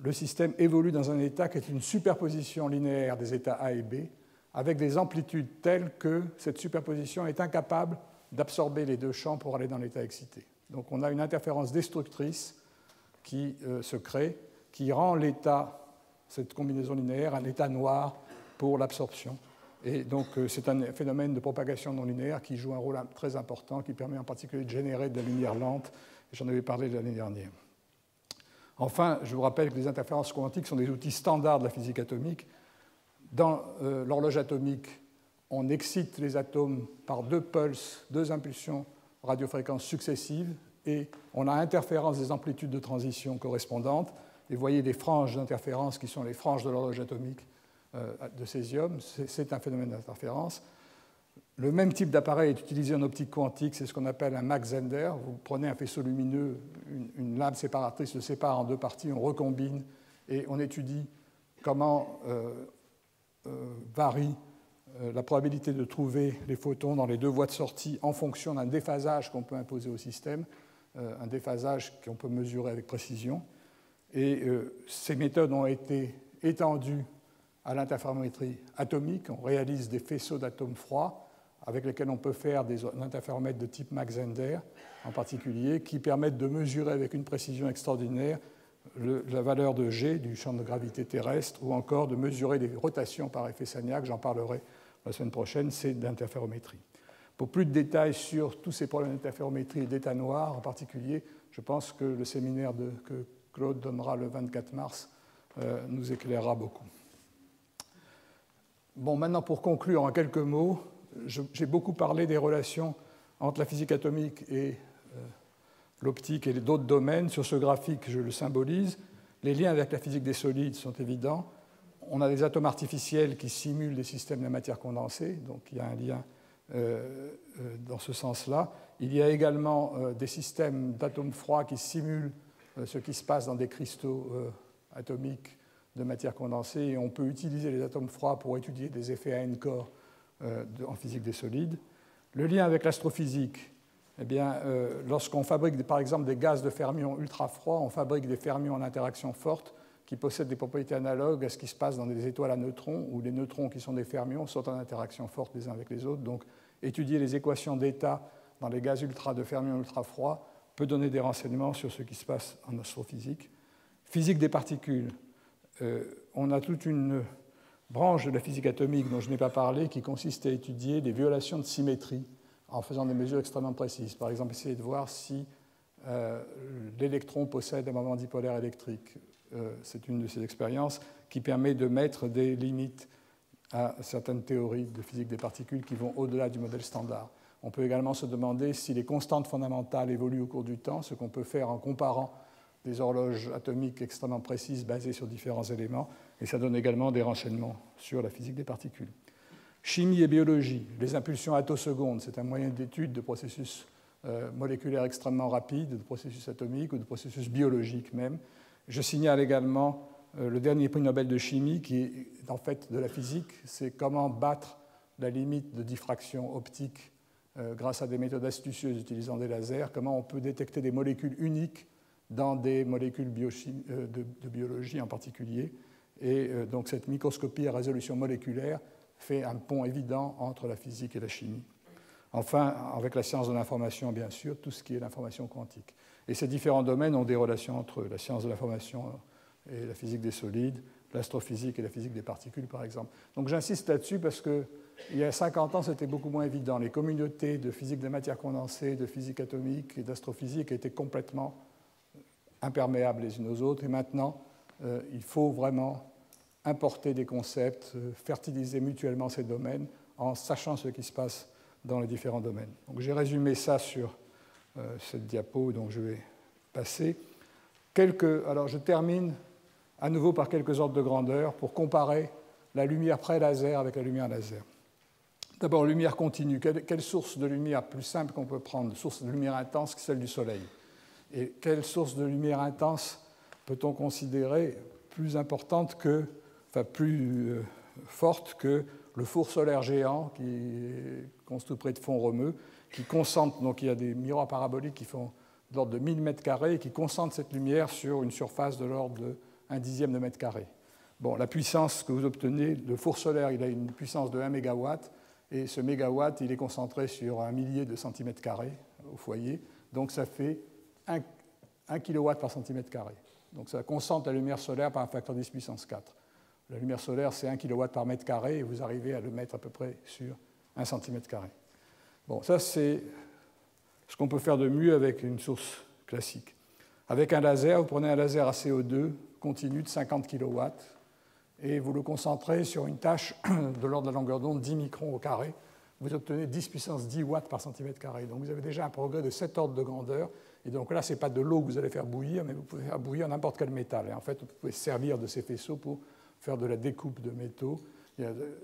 le système évolue dans un état qui est une superposition linéaire des états A et B, avec des amplitudes telles que cette superposition est incapable d'absorber les deux champs pour aller dans l'état excité. Donc on a une interférence destructrice qui euh, se crée, qui rend l'état, cette combinaison linéaire, un état noir pour l'absorption. Et donc euh, c'est un phénomène de propagation non linéaire qui joue un rôle très important, qui permet en particulier de générer de la lumière lente. J'en avais parlé l'année dernière. Enfin, je vous rappelle que les interférences quantiques sont des outils standards de la physique atomique. Dans euh, l'horloge atomique, on excite les atomes par deux pulses, deux impulsions radiofréquences successives, et on a interférence des amplitudes de transition correspondantes. Et vous voyez des franges d'interférence qui sont les franges de l'horloge atomique de césium. C'est un phénomène d'interférence. Le même type d'appareil est utilisé en optique quantique, c'est ce qu'on appelle un Mach Zehnder. Vous prenez un faisceau lumineux, une, lame séparatrice le sépare en deux parties, on recombine et on étudie comment euh, euh, varie la probabilité de trouver les photons dans les deux voies de sortie en fonction d'un déphasage qu'on peut imposer au système. Euh, un déphasage qu'on peut mesurer avec précision. Et euh, ces méthodes ont été étendues à l'interférométrie atomique. On réalise des faisceaux d'atomes froids avec lesquels on peut faire des interféromètres de type Mach-Zehnder en particulier, qui permettent de mesurer avec une précision extraordinaire la valeur de G du champ de gravité terrestre ou encore de mesurer les rotations par effet Sagnac. J'en parlerai la semaine prochaine, c'est d'interférométrie. Pour plus de détails sur tous ces problèmes d'interférométrie et d'état noir en particulier, je pense que le séminaire que Claude donnera le 24 mars euh, nous éclairera beaucoup. Bon, maintenant pour conclure en quelques mots, j'ai beaucoup parlé des relations entre la physique atomique et euh, l'optique et d'autres domaines. Sur ce graphique, je le symbolise. Les liens avec la physique des solides sont évidents. On a des atomes artificiels qui simulent des systèmes de matière condensée, donc il y a un lien euh, euh, dans ce sens-là. Il y a également des systèmes d'atomes froids qui simulent ce qui se passe dans des cristaux atomiques de matière condensée et on peut utiliser les atomes froids pour étudier des effets à n corps en physique des solides. Le lien avec l'astrophysique, eh bien, lorsqu'on fabrique par exemple des gaz de fermions ultra froids, on fabrique des fermions en interaction forte qui possèdent des propriétés analogues à ce qui se passe dans des étoiles à neutrons, où les neutrons qui sont des fermions sont en interaction forte les uns avec les autres. Donc, étudier les équations d'état dans les gaz ultra de fermions ultra froids peut donner des renseignements sur ce qui se passe en astrophysique. Physique des particules. Euh, on a toute une branche de la physique atomique dont je n'ai pas parlé qui consiste à étudier les violations de symétrie en faisant des mesures extrêmement précises. Par exemple, essayer de voir si euh, l'électron possède un moment dipolaire électrique euh, c'est une de ces expériences qui permet de mettre des limites à certaines théories de physique des particules qui vont au-delà du modèle standard. On peut également se demander si les constantes fondamentales évoluent au cours du temps, ce qu'on peut faire en comparant des horloges atomiques extrêmement précises basées sur différents éléments, et ça donne également des renseignements sur la physique des particules. Chimie et biologie, les impulsions attosecondes, c'est un moyen d'étude de processus euh, moléculaires extrêmement rapides, de processus atomiques ou de processus biologiques même, je signale également euh, le dernier prix Nobel de chimie, qui est en fait de la physique, c'est comment battre la limite de diffraction optique euh, grâce à des méthodes astucieuses utilisant des lasers, comment on peut détecter des molécules uniques dans des molécules euh, de, biologie en particulier. Et donc cette microscopie à résolution moléculaire fait un pont évident entre la physique et la chimie. Enfin, avec la science de l'information, bien sûr, tout ce qui est l'information quantique. Et ces différents domaines ont des relations entre la science de l'information et la physique des solides, l'astrophysique et la physique des particules, par exemple. Donc j'insiste là-dessus parce qu'il y a 50 ans, c'était beaucoup moins évident. Les communautés de physique des matières condensées, de physique atomique et d'astrophysique étaient complètement imperméables les unes aux autres. Et maintenant, euh, il faut vraiment importer des concepts, euh, fertiliser mutuellement ces domaines en sachant ce qui se passe dans les différents domaines. Donc j'ai résumé ça sur euh, cette diapo, dont je vais passer. Alors je termine à nouveau par quelques ordres de grandeur pour comparer la lumière pré-laser avec la lumière laser. D'abord, lumière continue. Quelle, source de lumière plus simple qu'on peut prendre? Source de lumière intense que celle du Soleil. Et quelle source de lumière intense peut-on considérer plus importante que, enfin plus euh, forte que le four solaire géant qui est construit près de Font-Romeu qui concentre, donc il y a des miroirs paraboliques qui font de l'ordre de 1000 mètres carrés et qui concentrent cette lumière sur une surface de l'ordre de 1 dixième de mètre carré. Bon, la puissance que vous obtenez, le four solaire, il a une puissance de 1 mégawatt, et ce mégawatt, il est concentré sur un millier de centimètres carrés au foyer, donc ça fait 1, 1 kW par centimètre carré. Donc ça concentre la lumière solaire par un facteur 10 puissance 4. La lumière solaire, c'est 1 kW par mètre carré, et vous arrivez à le mettre à peu près sur 1 centimètre carré. Bon, ça c'est ce qu'on peut faire de mieux avec une source classique. Avec un laser, vous prenez un laser à CO2 continu de 50 kW et vous le concentrez sur une tâche <clears throat> de l'ordre de la longueur d'onde 10 microns au carré. Vous obtenez 10 puissance 10 watts par centimètre carré. Donc vous avez déjà un progrès de 7 ordres de grandeur. Et donc là, ce n'est pas de l'eau que vous allez faire bouillir, mais vous pouvez faire bouillir n'importe quel métal. Et en fait, vous pouvez servir de ces faisceaux pour faire de la découpe de métaux.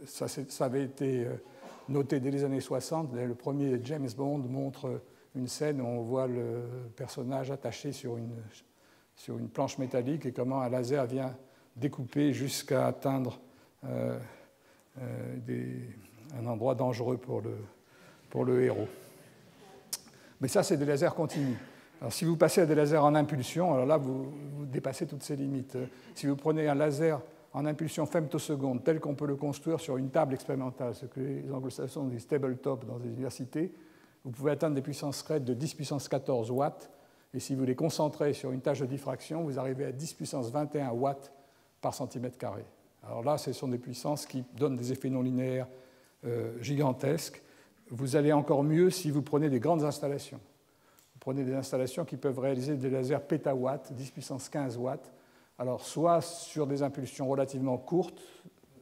Ça, ça avait été euh, noté dès les années 60. Le premier James Bond montre une scène où on voit le personnage attaché sur une, sur une planche métallique et comment un laser vient découper jusqu'à atteindre euh, euh, un endroit dangereux pour le, pour le héros. Mais ça, c'est des lasers continus. Si vous passez à des lasers en impulsion, alors là, vous, dépassez toutes ces limites. Si vous prenez un laser en impulsion femtoseconde, tel qu'on peut le construire sur une table expérimentale, ce que les anglo-saxons disent tabletop dans les universités, vous pouvez atteindre des puissances raides de 10 puissance 14 watts. Et si vous les concentrez sur une tâche de diffraction, vous arrivez à 10 puissance 21 watts par centimètre carré. Alors là, ce sont des puissances qui donnent des effets non linéaires euh, gigantesques. Vous allez encore mieux si vous prenez des grandes installations. Prenez des installations qui peuvent réaliser des lasers pétawatts, 10 puissance 15 watts, alors, soit sur des impulsions relativement courtes,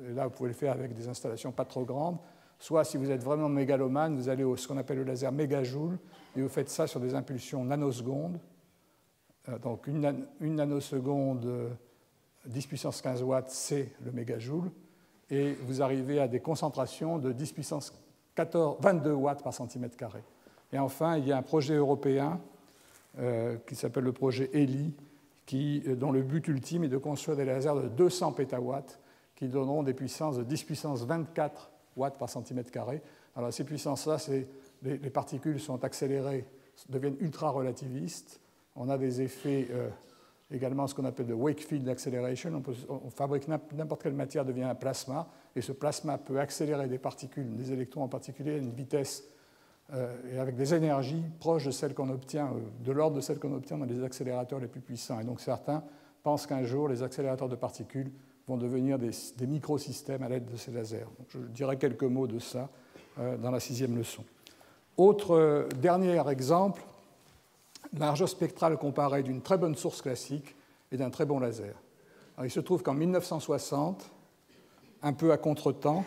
et là vous pouvez le faire avec des installations pas trop grandes, soit si vous êtes vraiment mégalomane, vous allez au ce qu'on appelle le laser mégajoule, et vous faites ça sur des impulsions nanosecondes. Euh, donc une, nanoseconde, 10 puissance 15 watts, c'est le mégajoule, et vous arrivez à des concentrations de 10 puissance 22 watts par centimètre carré. Et enfin, il y a un projet européen euh, qui s'appelle le projet ELI, qui, euh, dont le but ultime est de construire des lasers de 200 pétawatts qui donneront des puissances de 10 puissance 24 watts par centimètre carré. Alors ces puissances-là, les, les, particules sont accélérées, deviennent ultra-relativistes. On a des effets euh, également ce qu'on appelle de Wakefield acceleration. On, fabrique n'importe quelle matière devient un plasma, et ce plasma peut accélérer des particules, des électrons en particulier, à une vitesse et avec des énergies proches de celles qu'on obtient, euh, de l'ordre de celles qu'on obtient dans les accélérateurs les plus puissants. Et donc certains pensent qu'un jour, les accélérateurs de particules vont devenir des, microsystèmes à l'aide de ces lasers. je dirai quelques mots de ça euh, dans la sixième leçon. Autre dernier exemple, largeur spectrale comparée d'une très bonne source classique et d'un très bon laser. il se trouve qu'en 1960, un peu à contretemps,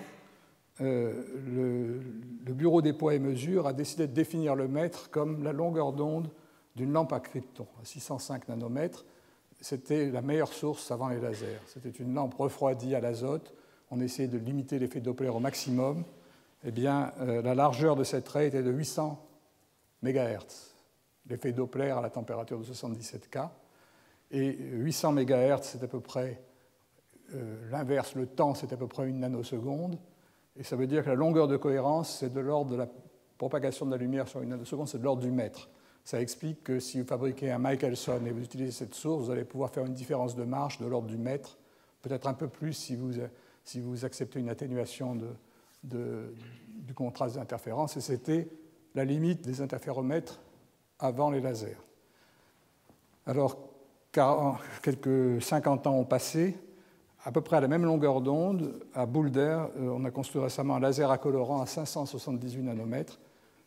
euh, le, Bureau des poids et mesures a décidé de définir le mètre comme la longueur d'onde d'une lampe à krypton, à 605 nanomètres. C'était la meilleure source avant les lasers. C'était une lampe refroidie à l'azote. On essayait de limiter l'effet Doppler au maximum. Eh bien, euh, la largeur de cette raie était de 800 MHz. L'effet Doppler à la température de 77 K. Et 800 MHz, c'est à peu près euh, l'inverse. Le temps, c'est à peu près une nanoseconde. Et ça veut dire que la longueur de cohérence, c'est de l'ordre de la propagation de la lumière sur une nanoseconde, c'est de l'ordre du mètre. Ça explique que si vous fabriquez un Michelson et vous utilisez cette source, vous allez pouvoir faire une différence de marge de l'ordre du mètre, peut-être un peu plus si vous, acceptez une atténuation du contraste d'interférence. Et c'était la limite des interféromètres avant les lasers. Alors, quelques 50 ans ont passé, à peu près à la même longueur d'onde, à Boulder, euh, on a construit récemment un laser à colorant à 578 nanomètres,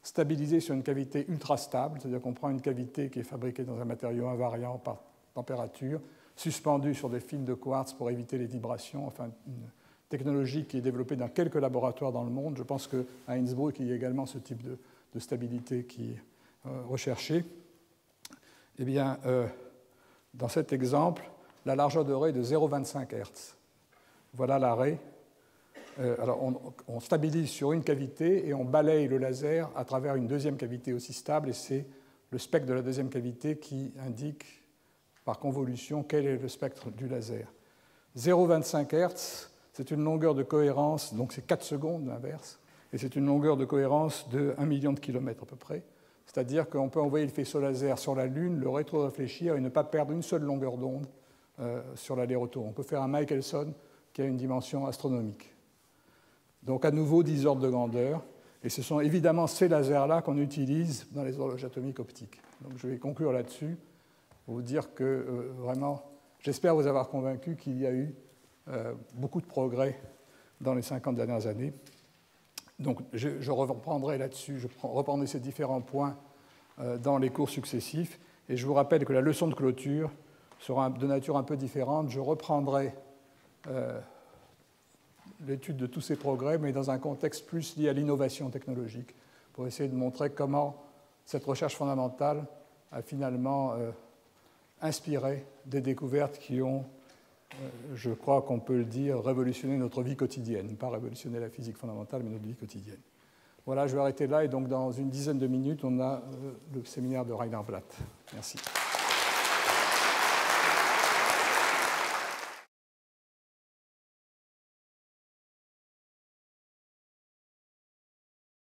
stabilisé sur une cavité ultra stable, c'est-à-dire qu'on prend une cavité qui est fabriquée dans un matériau invariant par température, suspendue sur des fils de quartz pour éviter les vibrations, enfin une technologie qui est développée dans quelques laboratoires dans le monde. Je pense qu'à Innsbruck, il y a également ce type de, stabilité qui est euh, recherché. Eh bien, euh, dans cet exemple, la largeur de raie est de 0,25 Hz. Voilà la raie. Euh, alors on, stabilise sur une cavité et on balaye le laser à travers une deuxième cavité aussi stable et c'est le spectre de la deuxième cavité qui indique par convolution quel est le spectre du laser. 0,25 Hz, c'est une longueur de cohérence, donc c'est 4 secondes l'inverse, et c'est une longueur de cohérence de 1 million de kilomètres à peu près. C'est-à-dire qu'on peut envoyer le faisceau laser sur la Lune, le rétro-réfléchir et ne pas perdre une seule longueur d'onde euh, sur l'aller-retour. On peut faire un Michelson qui a une dimension astronomique. Donc à nouveau 10 ordres de grandeur. Et ce sont évidemment ces lasers-là qu'on utilise dans les horloges atomiques optiques. Donc je vais conclure là-dessus pour vous dire que euh, vraiment, j'espère vous avoir convaincu qu'il y a eu euh, beaucoup de progrès dans les 50 dernières années. Donc je, je reprendrai là-dessus, je reprendrai ces différents points dans les cours successifs. Et je vous rappelle que la leçon de clôture sera de nature un peu différente. Je reprendrai euh, l'étude de tous ces progrès, mais dans un contexte plus lié à l'innovation technologique, pour essayer de montrer comment cette recherche fondamentale a finalement euh, inspiré des découvertes qui ont, euh, je crois qu'on peut le dire, révolutionné notre vie quotidienne. Pas révolutionné la physique fondamentale, mais notre vie quotidienne. Voilà, je vais arrêter là, et donc dans une dizaine de minutes, on a le séminaire de Rainer Blatt. Merci.